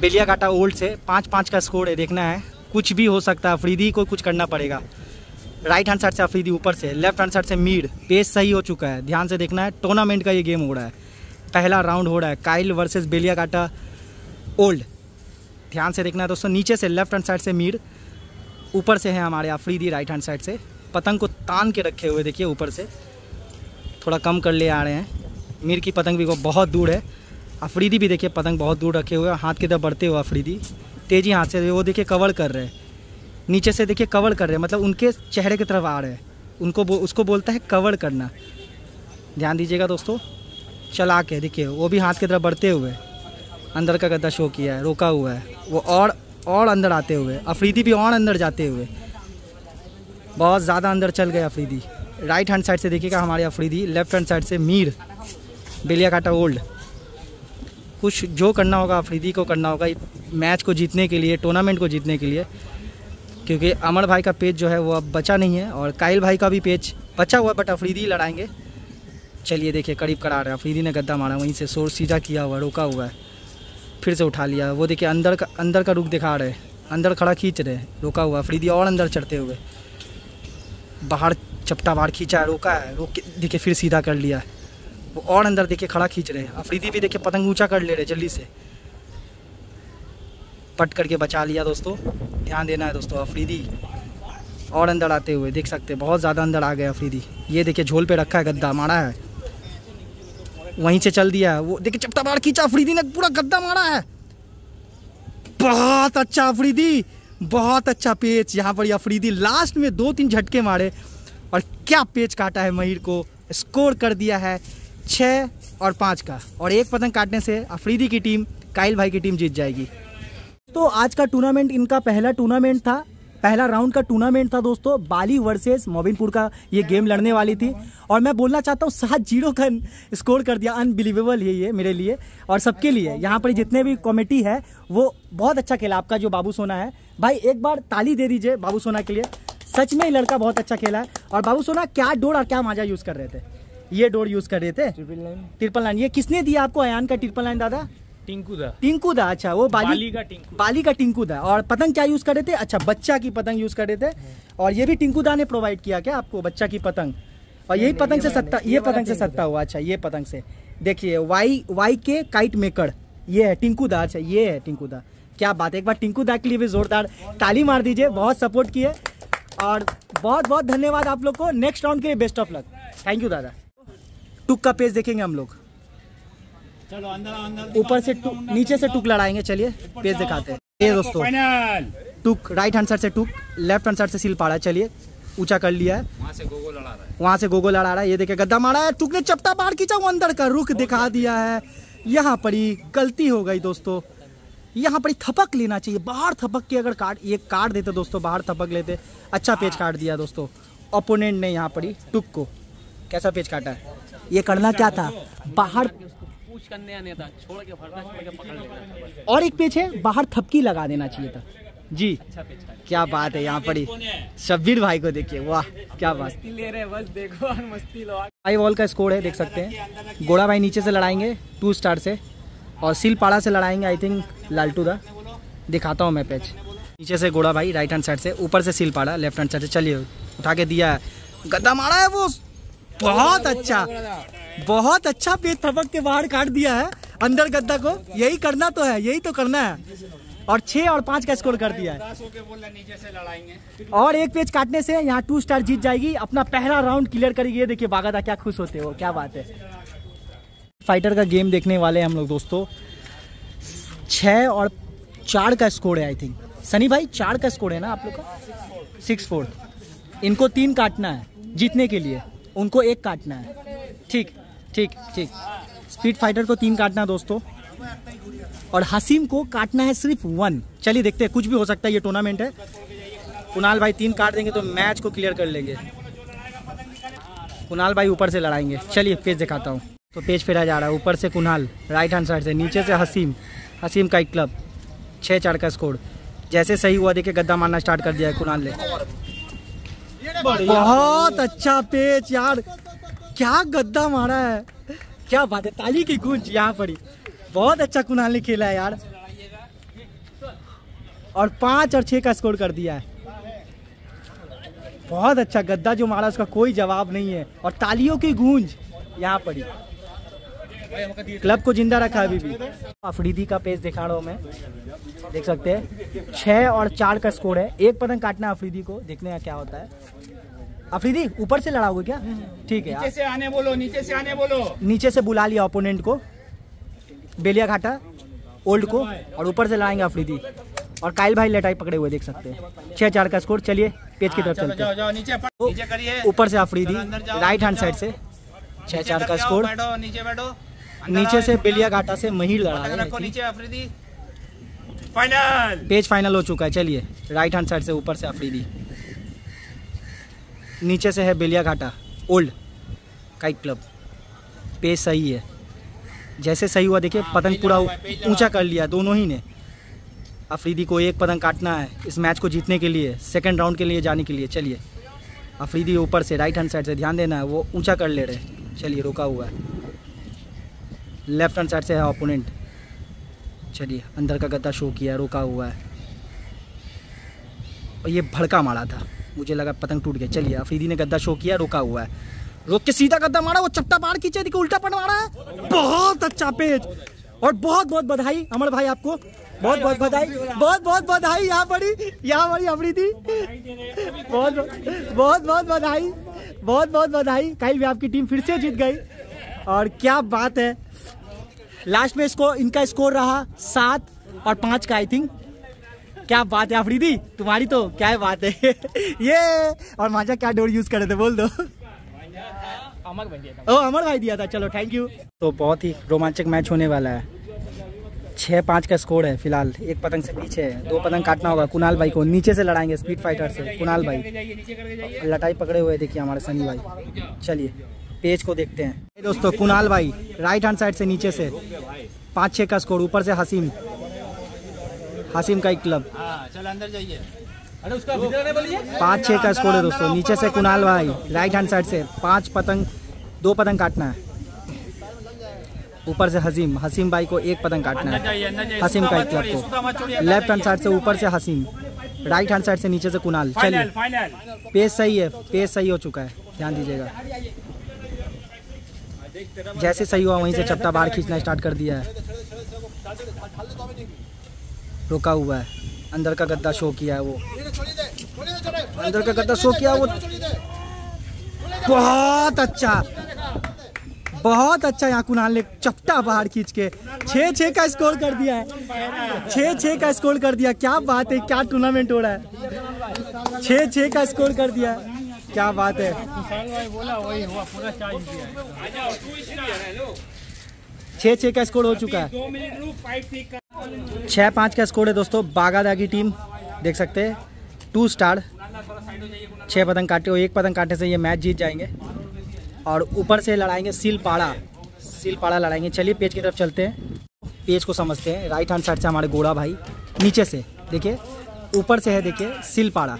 बेलिया काटा ओल्ड से, पाँच पाँच का स्कोर है, देखना है। कुछ भी हो सकता है अफरीदी को कुछ करना पड़ेगा। राइट हैंड साइड से अफरीदी ऊपर से लेफ़्ट हैंड साइड से मीर। पेस सही हो चुका है, ध्यान से देखना है। टूर्नामेंट का ये गेम हो रहा है। पहला राउंड हो रहा है काइल वर्सेस बेलिया काटा ओल्ड। ध्यान से देखना है दोस्तों, नीचे से लेफ़्ट हैंड साइड से मीर। ऊपर से है हमारे अफरीदी राइट हैंड साइड से। पतंग को तान के रखे हुए, देखिए, ऊपर से। थोड़ा कम कर ले आ रहे हैं। मीर की पतंग भी वो बहुत दूर है। अफरीदी भी देखिए पतंग बहुत दूर रखे हुए हाथ की तरफ़ बढ़ते हुए अफरीदी। तेज़ी हाथ से वो देखिए कवर कर रहे हैं। नीचे से देखिए कवर कर रहे हैं। मतलब उनके चेहरे की तरफ़ आ रहे हैं। उनको बो, उसको बोलता है कवर करना। ध्यान दीजिएगा दोस्तों। चला के देखिए। वो भी हाथ की तरफ़ बढ़ते हुए। अंदर का गद्दा शो किया है रोका हुआ है। वो और और अंदर आते हुए। अफरीदी भी और अंदर जाते हुए। बहुत ज़्यादा अंदर चल गए अफरीदी। राइट हैंड साइड से देखिएगा हमारे अफरीदी, लेफ़्ट हैंड साइड से मीर बेलिया काटा ओल्ड। कुछ जो करना होगा, अफरीदी को करना होगा, मैच को जीतने के लिए, टूर्नामेंट को जीतने के लिए, क्योंकि अमर भाई का पेज जो है वो अब बचा नहीं है, और काइल भाई का भी पेज बचा हुआ बट अफरीदी लड़ाएँगे। चलिए देखिए, करीब करा रहे हैं, अफरीदी ने गद्दा मारा, वहीं से शोर सीधा किया हुआ, रोका हुआ है। फिर से उठा लिया, वो देखिए अंदर का अंदर का रुख दिखा रहे अंदर खड़ा खींच रहे रोका हुआ, अफरीदी और अंदर चढ़ते हुए। बाहर चपटा बाहर खींचा है, रोका है, रोक के देखिए फिर सीधा कर लिया है। वो और अंदर देखिए खड़ा खींच रहे हैं। अफरीदी भी देखिए पतंग ऊँचा कर ले रहे जल्दी से। पट करके बचा लिया दोस्तों। ध्यान देना है दोस्तों, अफरीदी और अंदर आते हुए देख सकते हैं, बहुत ज़्यादा अंदर आ गए अफरीदी। ये देखिए झोल पे रखा है, गद्दा मारा है। वहीं से चल दिया है। वो देखिए चपटा बाहर खींचा, अफरीदी ने पूरा गद्दा मारा है। बहुत अच्छा अफरीदी। बहुत अच्छा पेच यहाँ पर अफरीदी लास्ट में दो तीन झटके मारे और क्या पेच काटा है महिर को। स्कोर कर दिया है छः और पाँच का। और एक पतंग काटने से अफरीदी की टीम, काइल भाई की टीम जीत जाएगी। तो आज का टूर्नामेंट इनका पहला टूर्नामेंट था। पहला राउंड का टूर्नामेंट था दोस्तों, बाली वर्सेस मोबिनपुर का ये गेम लड़ने वाली थी। और मैं बोलना चाहता हूँ, सात ज़ीरो का स्कोर कर दिया। अनबिलीवेबल है ये मेरे लिए। और सबके लिए, यहाँ पर जितने भी कमेटी है, वो बहुत अच्छा खेला। आपका जो बाबू सोना है भाई एक बार ताली दे दीजिए बाबू सोना के लिए। सच में ही लड़का बहुत अच्छा खेला है। और बाबू सोना क्या डोर और क्या माजा यूज़ कर रहे थे? ये डोर यूज़ कर रहे थे? ट्रिपल लाइन ट्रिपल लाइन ये किसने दिया आपको अयान का ट्रिपल लाइन दादा? टिंकू दा। टिंकू दा अच्छा वो बाली, बाली का टिंकू। बाली का टिंकू दा। और पतंग क्या यूज़ कर रहे थे? अच्छा बच्चा की पतंग यूज़ कर रहे थे। और ये भी टिंकू दा ने प्रोवाइड किया क्या आपको बच्चा की पतंग? और यही पतंग से सत्ता ये पतंग से सत्ता हुआ। अच्छा ये पतंग से। देखिए वाई वाई के काइट मेकर ये है टिंकू दा अच्छा ये है टिंकू दा। क्या बात है? एक बार टिंकू दा के लिए भी जोरदार ताली मार दीजिए बहुत सपोर्ट किए। और बहुत बहुत धन्यवाद आप लोग को। नेक्स्ट राउंड के लिए best of luck thank you दादा। टुक का पेज देखेंगे हम लोग। चलो अंदर आओ, अंदर ऊपर से टुक नीचे से टुक लड़ाएँगे चलिए पेज दिखाते हैं। ये दोस्तों टुक राइट हैंड साइड से टुक लेफ़्ट हैंड साइड से सील पाड़ा है चलिए ऊँचा कर लिया है। वहाँ से गोगो लड़ा रहा है। वहाँ से गोगो लड़ा रहा है ये देखे गद्दा मारा है टुक ने चपटा बाहर खींचा वो अंदर का रुख दिखा दिया है। यहाँ पर ही गलती हो गई दोस्तों। यहाँ पर थपक लेना चाहिए। बाहर थपक के अगर काट ये काट देते दोस्तों बाहर थपक लेते। अच्छा पेज काट दिया दोस्तों। ओपोनेंट ने यहाँ पर ही टुक को। कैसा पेज काटा है? ये करना क्या था? बाहर और एक पेज है बाहर थपकी लगा देना चाहिए था। जी। अच्छा क्या बात है यहाँ पर ही। शब्बीर भाई को देखिए। वाह क्या बात। मस्ती ले रहे बस देखो और मस्ती लो। फाइव बॉल का स्कोर है देख सकते हैं। गोड़ा भाई नीचे से लड़ाएँगे टू स्टार से। और सिलपाड़ा से लड़ाएँगे आई थिंक लालटू दा दिखाता हूँ मैं पैच नीचे से गोड़ा भाई राइट हैंड साइड से, ऊपर से सिलपाड़ा लेफ़्ट हैंड साइड से। चलिए, उठा के दिया है। गद्दा मारा है वो। बहुत अच्छा। बहुत अच्छा पेज थपक के बाहर काट दिया है, अंदर गद्दा को। यही करना तो है, यही तो करना है। और छः और पाँच का स्कोर कर दिया है। और एक पेज काटने से यहाँ टू स्टार जीत जाएगी। अपना पहला राउंड क्लियर करेगी ये देखिए, बागादा क्या खुश होते हो, क्या बात है। फाइटर का गेम देखने वाले हैं हम लोग दोस्तों। छः और चार का स्कोर है आई थिंक सनी भाई, चार का स्कोर है ना आप लोग का? सिक्स फोर इनको तीन काटना है, जीतने के लिए। उनको एक काटना है। ठीक ठीक ठीक। स्पीड फाइटर को तीन काटना है दोस्तों। और हसीम को काटना है सिर्फ़ वन चलिए देखते हैं, कुछ भी हो सकता है, ये टूर्नामेंट है। कुणाल भाई तीन काट देंगे तो मैच को क्लियर कर लेंगे। कुणाल भाई ऊपर से लड़ाएँगे। चलिए पेज दिखाता हूँ। तो पेज फेरा जा रहा है, ऊपर से कुनाल राइट हैंड साइड से, नीचे से हसीम हसीम का एक क्लब छः चार का स्कोर जैसे सही हुआ देखे गद्दा मारना स्टार्ट कर दिया है कुणाल ने। बहुत अच्छा पेच यार। क्या गद्दा मारा है। क्या बात है, ताली की गूंज यहाँ पर ही। बहुत अच्छा कुनाल ने खेला है यार। और पाँच और छः का स्कोर कर दिया है। बहुत अच्छा गद्दा जो मारा, उसका कोई जवाब नहीं है। और तालियों की गूंज यहाँ ही। क्लब को ज़िंदा रखा अभी भी। अफरीदी का पेज दिखा रहा हूँ मैं देख सकते हैं। छः और चार का स्कोर है। एक पतंग काटना है अफरीदी को। देखने का क्या होता है। अफरीदी ऊपर से लड़ाओगे क्या? ठीक है नीचे से आने बोलो नीचे से आने बोलो। नीचे से बुला लिया ओपोनेंट को। बेलिया घाटा ओल्ड को और ऊपर से लड़ाएँगे अफरीदी। और काइल भाई लटाई पकड़े हुए देख सकते हैं। छह चार का स्कोर चलिए पेज की तरफ़ चलो चलते ऊपर से अफरीदी। राइट हैंड साइड से। छह चार का स्कोर बैठो नीचे बैठो। नीचे से बेलिया घाटा से महिर लड़ा है अफरीदी। फाइनल पेज फाइनल हो चुका है चलिए। राइट हैंड साइड से ऊपर से अफरीदी। नीचे से है Beliaghata old kite club. Page सही है। जैसे सही हुआ देखिए पतंग पूरा ऊँचा कर लिया दोनों ही ने। अफरीदी को एक पतंग काटना है इस मैच को जीतने के लिए सेकंड राउंड के लिए जाने के लिए। चलिए अफरीदी ऊपर से राइट हैंड साइड से ध्यान देना है वो ऊँचा कर ले रहे चलिए रुका हुआ है। लेफ़्ट हैंड साइड से है ओपोनेंट चलिए, अंदर का गद्दा शो किया, रुका हुआ है। और ये भड़का मारा था। मुझे लगा पतंग टूट गया। चलिए, अफरीदी ने गद्दा शो किया, रुका हुआ है। रोक के सीधा गद्दा मारा, वो चपटा पार खींचे देखिए, उल्टा पट मारा है। बहुत अच्छा पेज और बहुत बहुत बधाई, अमर भाई आपको। बहुत बहुत बधाई। बहुत बहुत बधाई, यहाँ पड़ी यहाँ पड़ी अफरीदी। बहुत बहुत बहुत बधाई। बहुत बहुत बधाई। कल भी आपकी टीम फिर से जीत गई। और क्या बात है। लास्ट में इसको इनका स्कोर रहा सात और पाँच का आई थिंक क्या बात है अफरीदी तुम्हारी तो क्या है बात है। ये और माजा क्या डोर यूज़ करे थे बोल दो। अमर भाई दिया था। ओ अमर भाई दिया था चलो थैंक यू तो बहुत ही रोमांचक मैच होने वाला है। छः पाँच का स्कोर है फ़िलहाल। एक पतंग से पीछे है दो पतंग काटना होगा। कुणाल भाई को नीचे से लड़ाएँगे स्पीड फाइटर से। कुणाल भाई। लटाई पकड़े हुए देखिए हमारे सनी भाई। चलिए। पेज को देखते हैं। दोस्तों कुणाल भाई राइट हैंड साइड से नीचे से। पाँच छः का स्कोर ऊपर से हसीम। हसीम का एक क्लब हाँ चल अंदर जाइए पाँच छः का स्कोर है दोस्तों नीचे से कुणाल भाई राइट हैंड साइड से। पाँच पतंग दो पतंग काटना है। ऊपर से हसीम हसीम भाई को एक पतंग काटना है। हसीम का एक क्लब को। लेफ़्ट हैंड साइड से ऊपर से हसीम। राइट हैंड साइड से नीचे से कुणाल। चलिए। फाइनल पेज सही है पेज सही हो चुका है। ध्यान दीजिएगा। जैसे सही हुआ, वहीं से चपटा बाहर खींचना स्टार्ट कर दिया है। रुका हुआ है। अंदर का गद्दा शो किया है वो। अंदर का गद्दा शो किया वो। बहुत अच्छा। बहुत अच्छा यहाँ कुणाल ने चपटा बाहर खींच के। छः छः का स्कोर कर दिया है। छः छः का स्कोर कर दिया। क्या बात है, क्या टूर्नामेंट हो रहा है। छः छः का स्कोर कर दिया क्या बात है? छः छः का स्कोर हो चुका है। छः पाँच का स्कोर है दोस्तों। बागादा की टीम देख सकते हैं। टू स्टार छः पतंग काटे हो एक पतंग काटने से ये मैच जीत जाएँगे। और ऊपर से लड़ाएँगे सील पाड़ा सील पाड़ा लड़ाएँगे। चलिए, पेज की तरफ़ चलते हैं। पेज को समझते हैं। राइट हैंड साइड से हमारे गोड़ा भाई, नीचे से। देखिए, ऊपर से है, देखिए सील पाड़ा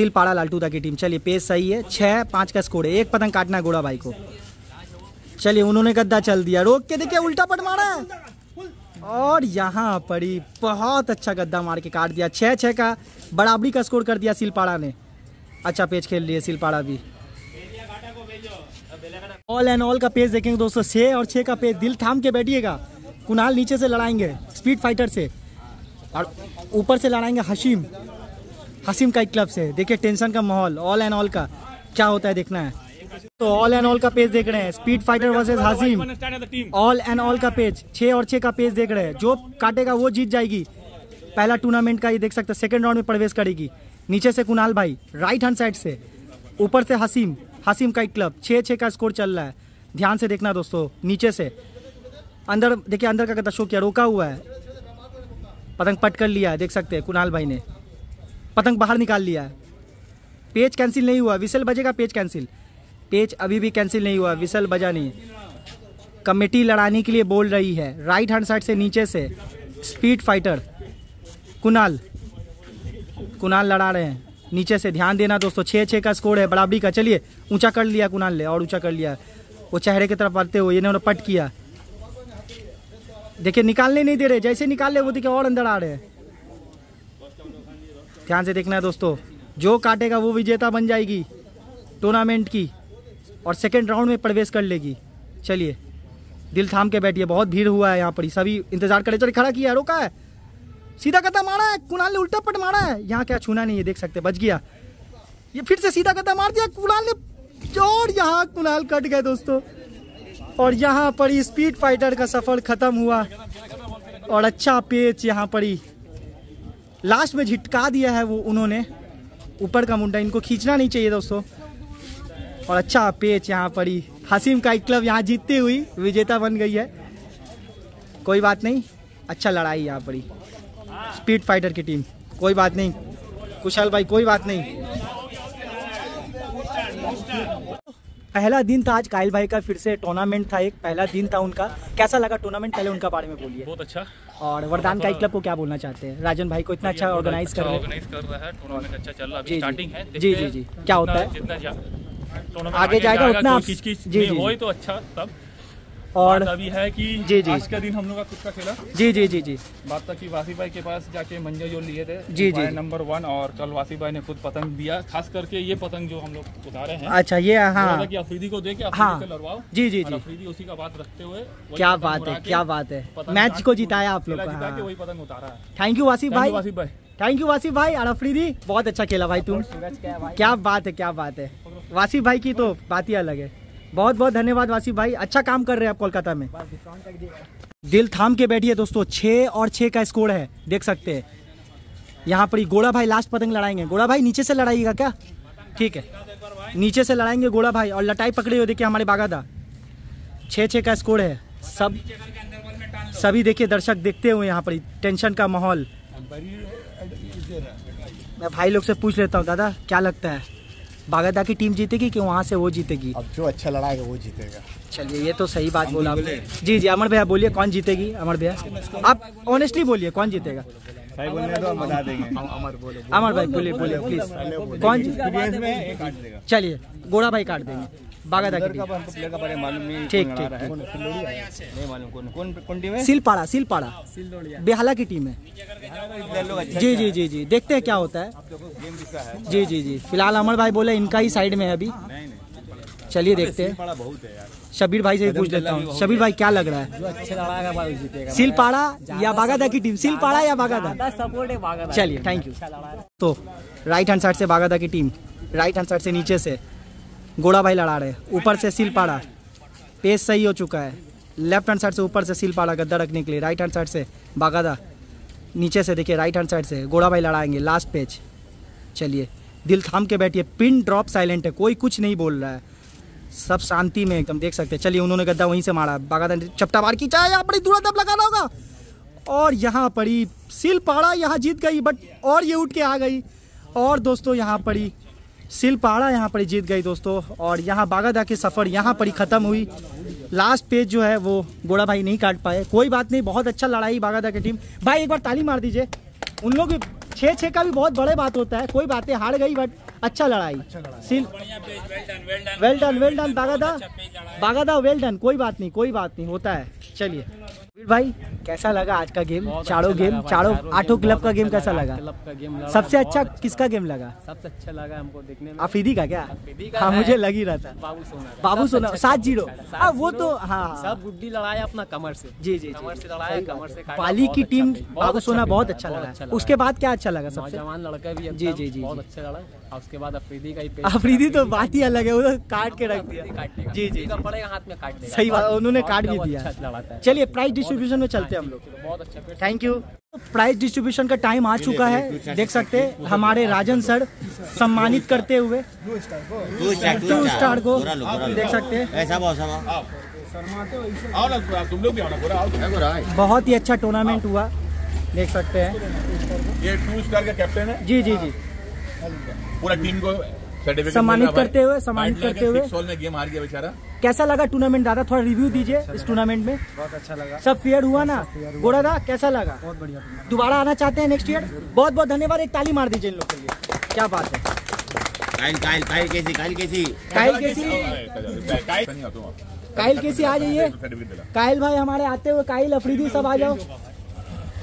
सील पाड़ा लालटूदा की टीम। चलिए पेज सही है। छः पाँच का स्कोर है। एक पतंग काटना है गोड़ा भाई को। चलिए, उन्होंने गद्दा चल दिया। रोक के देखिए, उल्टा पट मारा है। और यहाँ पड़ी बहुत अच्छा गद्दा मार के काट दिया। छः छः का, बराबरी का स्कोर कर दिया सिलपाड़ा ने। अच्छा पेज खेल लिए सिलपाड़ा भी। ऑल एंड ऑल का पेज देखेंगे दोस्तों छः और छः का पेज दिल थाम के बैठिएगा। कुणाल नीचे से लड़ाएँगे स्पीड फाइटर से। और ऊपर से लड़ाएँगे हसीम हसीम का एक क्लब से। देखिए टेंशन का माहौल ऑल एंड ऑल का। क्या होता है देखना है। तो ऑल एंड ऑल का पेज देख रहे हैं। Speed fighter versus Haseem all and all का पेज छः और छः का पेज देख रहे हैं। जो काटेगा वो जीत जाएगी। पहला टूर्नामेंट का ये देख सकते हैं। सेकंड राउंड में प्रवेश करेगी। नीचे से कुणाल भाई राइट हैंड साइड से। ऊपर से हसीम हसीम का एक क्लब छः छः का स्कोर चल रहा है। ध्यान से देखना दोस्तों, नीचे से। अंदर, देखिए अंदर का गद्दा शो किया, रोका हुआ है। पतंग पट कर लिया है, देख सकते हैं कुणाल भाई ने। पतंग बाहर निकाल लिया है। पेज कैंसिल नहीं हुआ, विसल बजेगा पेज कैंसिल पेज अभी भी कैंसिल नहीं हुआ, विसल बजा नहीं। कमेटी लड़ाने के लिए बोल रही है राइट हैंड साइड से नीचे से स्पीड फाइटर कुणाल। कुणाल लड़ा रहे हैं, नीचे से ध्यान देना दोस्तों छः छः का स्कोर है, बराबरी का। चलिए, ऊँचा कर लिया कुणाल ने, और ऊँचा कर लिया। वो चेहरे की तरफ़ आते हुए इन्होंने पट किया। देखिए, निकालने नहीं दे रहे, जैसे निकाल ले वो देखिए और अंदर आ रहे हैं। ध्यान से देखना है दोस्तों। जो काटेगा वो विजेता बन जाएगी टूर्नामेंट की और सेकेंड राउंड में प्रवेश कर लेगी। चलिए, दिल थाम के बैठिए, बहुत भीड़ हुआ है यहाँ पर। सभी इंतज़ार करे चलिए खड़ा किया, रोका है। सीधा कदम मारा है, कुणाल ने उल्टा पट मारा है। यहाँ क्या छूना नहीं है, देख सकते बच गया। ये फिर से सीधा गद्दा मार दिया, कुणाल ने और यहाँ, कुणाल कट गए दोस्तों। और यहाँ पर स्पीड फाइटर का सफ़र खत्म हुआ। और अच्छा पेच यहाँ पर ही। लास्ट में झिटका दिया है वो उन्होंने। ऊपर का मुंडा, इनको खींचना नहीं चाहिए दोस्तों। और अच्छा पेच यहाँ पर ही हसीम का एक क्लब यहाँ जीतती हुई, विजेता बन गई है। कोई बात नहीं अच्छा लड़ाई यहाँ पर ही स्पीड फाइटर की टीम कोई बात नहीं। कुशल भाई, कोई बात नहीं। पहला दिन था आज कायल भाई का फिर से टूर्नामेंट था एक पहला दिन था उनका। कैसा लगा टूर्नामेंट पहले उनका बारे में बोलिए। बहुत अच्छा। और वरदान काइट क्लब को क्या बोलना चाहते हैं? राजन भाई को इतना अच्छा ऑर्गेनाइज कर रहे हैं ऑर्गेनाइज कर रहा है। टूर्नामेंट अच्छा चल रहा है। जी, जी। स्टार्टिंग है। जी, जी, जी। क्या होता है? जितना आगे जाएगा उतना जी, जी, तो अच्छा तब और अभी है कि जी, जी। आज का दिन हम लोग का खुद का खेला। जी जी जी जी। बात तक कि वासी भाई के पास जाके मंजे जो लिए थे जी, जी। नंबर वन और कल वासी भाई ने खुद पतंग दिया। खास करके ये पतंग जो हम लोग उतारे हैं। अच्छा ये हाँ। कि अफरीदी को दे के हाँ। लड़वाओ। जी जी जी। अफरीदी उसी का बात रखते हुए क्या बात है क्या बात है। मैच को जिताया आप लोग हाँ। वही पतंग उतारा है। थैंक यू you, भाई। वासिफ भाई। थैंक यू वासी भाई। और अफरीदी बहुत अच्छा खेला भाई तुम। क्या बात है क्या बात है। वासी भाई की तो बात ही अलग है। बहुत बहुत धन्यवाद वासिफ भाई। अच्छा काम कर रहे हैं आप कोलकाता में। दिल थाम के बैठिए दोस्तों छः और छः का स्कोर है, देख सकते हैं। यहाँ पर गोड़ा भाई लास्ट पतंग लड़ाएँगे। गोड़ा भाई नीचे से लड़ाइएगा क्या? ठीक है। नीचे से लड़ाएँगे गोड़ा भाई और लटाई पकड़े हुए देखिए हमारे बागादा। छः छः का स्कोर है। सब, सभी देखिए दर्शक देखते हुए यहाँ पर टेंशन का माहौल। मैं भाई लोग से पूछ लेता हूँ, दादा, क्या लगता है? बागादा की टीम जीतेगी कि वहाँ से वो जीतेगी? अब जो अच्छा लड़ाएगा वो जीतेगा। चलिए ये तो सही बात बोला आपने। जी जी अमर भैया बोलिए कौन जीतेगी? अमर भैया। आप ऑनेस्टली बोलिए कौन जीतेगा? सही बोलने तो हम बता देंगे। अमर भाई बोलिए बोलिए प्लीज़ कौन जीत चलिए गोड़ा भाई काट देंगे। बागादा की ठीक ठीक ठीक। नहीं मालूम कौन कौन कौन टीम है? सिलपाड़ा सिलपाड़ा। बेहाला की टीम है। अच्छा जी जी जी जी। देखते हैं क्या होता है। है। जी जी जी। फ़िलहाल अमर भाई बोले इनका ही साइड में है अभी। चलिए देखते हैं। है शबीर भाई से भी पूछ लेता हूँ। शबीर भाई क्या लग रहा है? अच्छे सिलपाड़ा या बागादा की टीम सिलपाड़ा या बागादा? सपोर्ट है चलिए थैंक यू तो राइट हैंड साइड से बागादा की टीम राइट हैंड साइड से नीचे से। गोड़ा भाई लड़ा रहे। हैं ऊपर से सिलपाड़ा पेस सही हो चुका है। लेफ़्ट हैंड साइड से ऊपर से सिलपाड़ा गद्दा रखने के लिए। राइट हैंड साइड से बागादा। नीचे से देखिए राइट हैंड साइड से गोड़ा भाई लड़ाएँगे। लास्ट पेज चलिए, दिल थाम के बैठिए। पिन ड्रॉप साइलेंट है। कोई कुछ नहीं बोल रहा है। सब शांति में एकदम देख सकते हैं। चलिए, उन्होंने गद्दा वहीं से मारा। बागादा चपटा मार की। चाहे यहाँ दूर तब लगाना होगा। और यहाँ पड़ी सिल पाड़ा। यहाँ जीत गई बट और ये उठ के आ गई। और दोस्तों, यहाँ पड़ी सिल पाड़ा यहाँ पर जीत गई दोस्तों और यहाँ बागादा की सफ़र यहाँ पर ही ख़त्म हुई। लास्ट पेज जो है वो गोड़ा भाई नहीं काट पाए। कोई बात नहीं बहुत अच्छा लड़ाई बागादा की टीम भाई एक बार ताली मार दीजिए। उन लोग भी छः छः का भी बहुत बड़े बात होता है कोई बातें हार गई बट अच्छा लड़ाई। सिल वेल डन वेल डन बागादा। बागादा वेल डन कोई बात नहीं कोई बात नहीं होता है। चलिए। भाई कैसा लगा आज का गेम चारों गेम चारों आठों क्लब का गेम कैसा लगा। क्लब का गेम लड़ा सबसे अच्छा किसका गेम लगा? सबसे अच्छा लगा हमको देखने में। आफरीदी का क्या? हाँ मुझे लग ही रहा था। बाबू सोना बाबू सोना अच्छा सात ज़ीरो। अच्छा हाँ वो तो हाँ हाँ। सब गुड्डी लड़ाया अपना कमर से। जी जी कमर से लड़ाया कमर से पाली की अच्छा टीम बाबू सोना अच्छा बहुत अच्छा लगा। अच्छा उसके बाद क्या अच्छा लगा सबसे? नौजवान लड़का भी जी, जी, जी, बहुत अच्छा लड़ा उसके बाद अफरीदी का ही अफरीदी तो बात ही अलग है वो तो काट के रख दिया जी जी का पड़ेगा हाथ में काट देगा सही बात उन्होंने काट भी दिया अच्छा लड़ाता है चलिए प्राइस डिस्ट्रीब्यूशन में चलते हैं हम लोग बहुत अच्छा थैंक यू प्राइस डिस्ट्रीब्यूशन का टाइम आ चुका है देख सकते हैं हमारे राजन सर सम्मानित करते हुए टू स्टार को। देख सकते हैं ऐसा मौसम आओ ना तुम लोग भी आओ ना पूरा आओ बहुत ही अच्छा टूर्नामेंट हुआ देख सकते हैं ये टू स्टार का कैप्टन है जी जी जी पूरा टीम को सम्मानित करते हुए सम्मानित करते हुए। में गेम हार गया बेचारा। कैसा लगा टूर्नामेंट दादा थोड़ा रिव्यू दीजिए इस टूर्नामेंट में। बहुत अच्छा लगा। सब फेयर हुआ ना? गोरा दा कैसा लगा? बहुत बढ़िया दोबारा आना चाहते हैं नेक्स्ट ईयर बहुत बहुत धन्यवाद एक ताली मार दीजिए इन लोग के लिए। क्या बात है। काइल काइल काइल कैसी काइल कैसी काइल केसी नहीं आता काइल केसी आ जाइए। काइल भाई हमारे आते हुए काइल अफरीदी सब आ जाओ।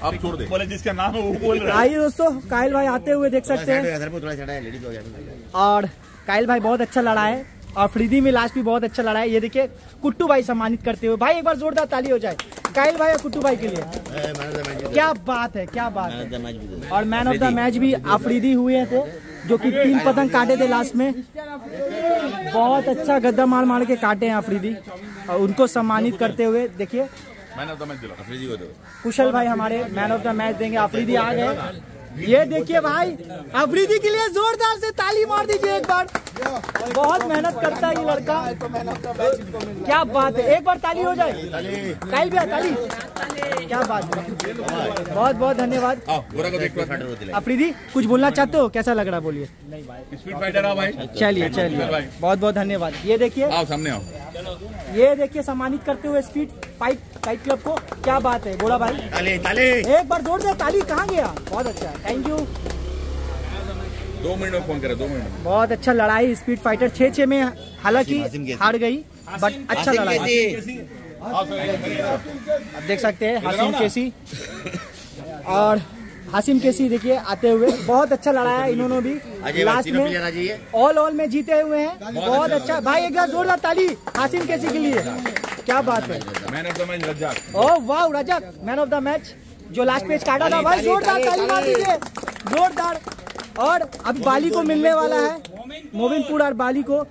आप छोड़ दे। बोले जिसका नाम है वो बोल रहा आइए दोस्तों काइल भाई आते हुए देख सकते हैं। इधर पे थोड़ा चढ़ा है लेडीज़ हो जाएगी और कायल भाई बहुत अच्छा लड़ा है। और फ्रीदी में लास्ट भी बहुत अच्छा लड़ा है। ये देखिए कुट्टू भाई सम्मानित करते हुए। भाई एक बार जोरदार ताली हो जाए। कायल भाई और कुट्टू भाई के लिए। क्या बात है क्या बात है। और मैन ऑफ़ द मैच भी आफरीदी हुए थे जो कि तीन पतंग काटे थे लास्ट में। बहुत अच्छा गद्दा मार मार के काटे हैं अफरीदी और उनको सम्मानित करते हुए देखिए मैंने तो मैं दिला। अफरीदी को दो। कुशल भाई हमारे मैन ऑफ़ द मैच देंगे अफरीदी आ गए। ये देखिए भाई अफरीदी के लिए जोरदार से ताली मार दीजिए एक बार। बहुत मेहनत करता है ये लड़का। क्या बात है एक बार ताली हो जाए। काइल भैया ताली। क्या बात है। बहुत बहुत धन्यवाद। अफरीदी कुछ बोलना चाहते हो? कैसा लग रहा है बोलिए। स्पीड फाइटर आओ भाई। चलिए चलिए। बहुत बहुत धन्यवाद। ये देखिए। आओ सामने आओ। ये देखिए सम्मानित करते हुए स्पीड फाइट फाइट क्लब को क्या बात है? गोला भाई। ताले ताले। एक बार ज़ोर से ताली कहाँ गया बहुत अच्छा थैंक यू दो मिनट में फ़ोन करे दो मिनट बहुत अच्छा लड़ाई स्पीड फाइटर छः छः में हालाँकि हार गई बट अच्छा लड़ाई? अब देख सकते हैं हासिम केसी। और हासिम केसी देखिए आते हुए। बहुत अच्छा लड़ाया इन्होंने भी। लास्ट में प्लेयर आ जाइए। ऑल ऑल में जीते हुए हैं। बहुत अच्छा भाई एक बार जोरदार ताली हासिम केसी के लिए? क्या बात है? Man of the match Razzaq oh वाह Razak man of the match जो लास्ट पेज काटा था भाई जोरदार ताली मार दीजिए। जोरदार। और अब बाली को मिलने वाला है। मोबिनपुर और बाली को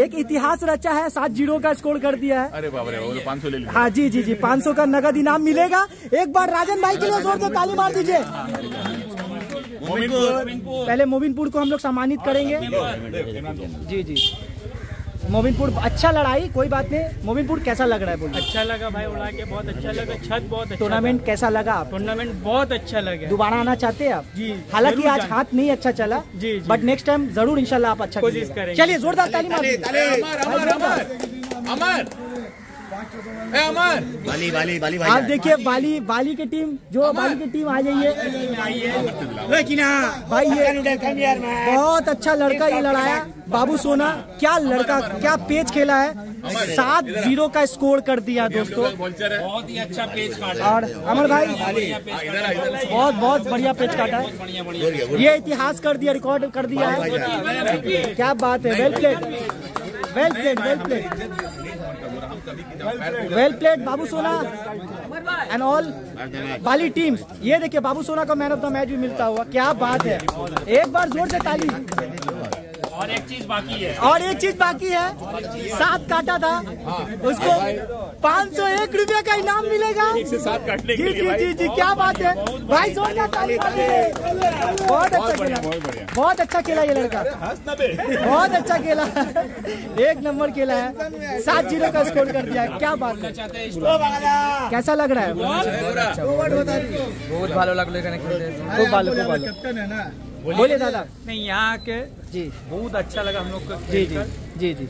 एक इतिहास रचा है सात ज़ीरो का स्कोर कर दिया है। अरे बाप रे वो पाँच सौ ले लिया। हाँ जी जी जी 500 का नगद इनाम मिलेगा। एक बार राजन भाई के लिए ज़ोर से ताली मार दीजिए। पहले मोबिनपुर को हम लोग सम्मानित करेंगे। जी जी। मोबिनपुर अच्छा लड़ाई कोई बात नहीं मोबिनपुर कैसा लग रहा है बोलिए अच्छा लगा भाई उड़ा के बहुत अच्छा लगा छत बहुत अच्छा टूर्नामेंट कैसा लगा आप टूर्नामेंट बहुत अच्छा लगा दोबारा आना चाहते हैं आप जी, हालाँकि आज हाथ नहीं अच्छा चला जी, जी। बट नेक्स्ट टाइम ज़रूर इंशाल्लाह आप अच्छा कोशिश करें करेंगे। चलिए जोरदार ताली मार अमर बाली बाली बाली आप भाई देखिए बाली बाली की टीम जो बाली की टीम आ जाइए भाई ये बहुत अच्छा लड़का ये लड़ाया बाबू सोना क्या लड़का क्या पेच खेला है? सात ज़ीरो का स्कोर कर दिया दोस्तों। बहुत ही अच्छा पेज काटा और अमर भाई हाँ, इधर आ इधर बहुत बहुत बढ़िया पेच काटा है। ये इतिहास कर दिया रिकॉर्ड कर दिया है। क्या बात है well played well played well played well played बाबू सोना एंड ऑल बाली टीम ये देखिए बाबू सोना का मैन ऑफ़ द मैच भी मिलता हुआ। क्या बात है। एक बार ज़ोर से ताली। और एक चीज़ बाकी है। और एक चीज़ बाकी है। सात काटा था। उसको पाँच सौ एक रूपए का इनाम मिलेगा। सात काटने जी जी जी जी क्या बात है। भाई सोना ताली बहुत अच्छा खेला। बहुत अच्छा खेला ये लड़का। बहुत अच्छा खेला। एक नंबर खेला है। सात ज़ीरो का स्कोर कर दिया। क्या बात है। कैसा लग रहा है? अच्छा, अच्छा, बहुत भालो लग रहा है खूब भालो खूब भालो बोले दादा। नहीं यहाँ के जी। बहुत अच्छा लगा हम लोग को जी जी। जी जी।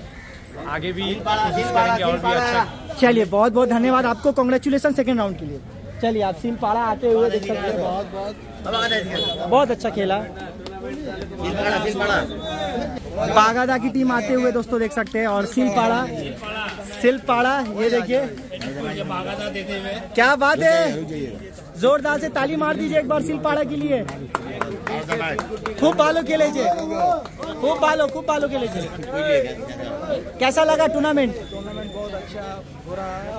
आगे भी कोशिश करेंगे और भी अच्छा। चलिए बहुत बहुत धन्यवाद आपको। कॉन्ग्रेचुलेसन सेकेंड राउंड के लिए। चलिए आप सील पाड़ा आते हुए देख सकते हैं। बहुत बहुत। बहुत अच्छा खेला। बागादा की टीम आते हुए दोस्तों देख सकते हैं, और सिलपाड़ा। सिलपाड़ा, ये देखिए। क्या बात है? जोरदार से ताली मार दीजिए एक बार सिलपाड़ा के लिए। खूब बालो के छे खूब बालो खूब बालो खेले छे कैसा लगा टूर्नामेंट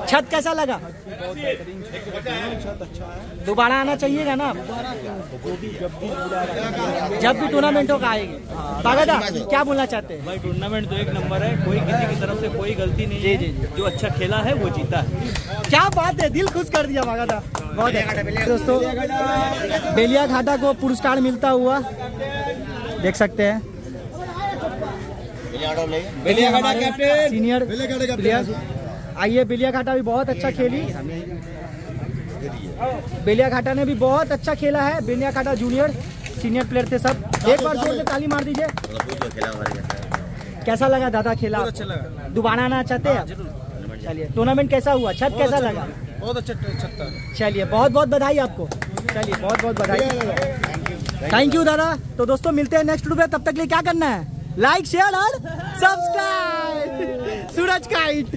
छत कैसा लगा? दोबारा आना चाहिएगा ना? जब भी टूर्नामेंट होगा आएँगे। बागादा, क्या बोलना चाहते हैं? भाई टूर्नामेंट तो एक नंबर है। कोई किसी की तरफ़ से कोई गलती नहीं जी, जी, जी। जो अच्छा खेला है वो जीता है। क्या बात है दिल खुश कर दिया बागादा बहुत अच्छा दोस्तों बेलिया घाटा को पुरस्कार मिलता हुआ देख सकते हैं। सीनियर प्लेयर आइए बेलिया घाटा भी बहुत अच्छा खेली। बेलिया घाटा। ने भी बहुत अच्छा खेला है। बेलिया घाटा जूनियर सीनियर प्लेयर थे सब। एक बार ज़ोर से ताली मार दीजिए। कैसा लगा दादा खेला? अच्छा दोबारा आना चाहते हैं चलिए टूर्नामेंट कैसा हुआ? छत कैसा लगा? बहुत अच्छा छत्ता चलिए बहुत बहुत बधाई आपको। चलिए बहुत बहुत बधाई। थैंक यू दादा। तो दोस्तों मिलते हैं नेक्स्ट वीडियो तब तक लिए क्या करना है? लाइक शेयर और सब्सक्राइब सूरज काइट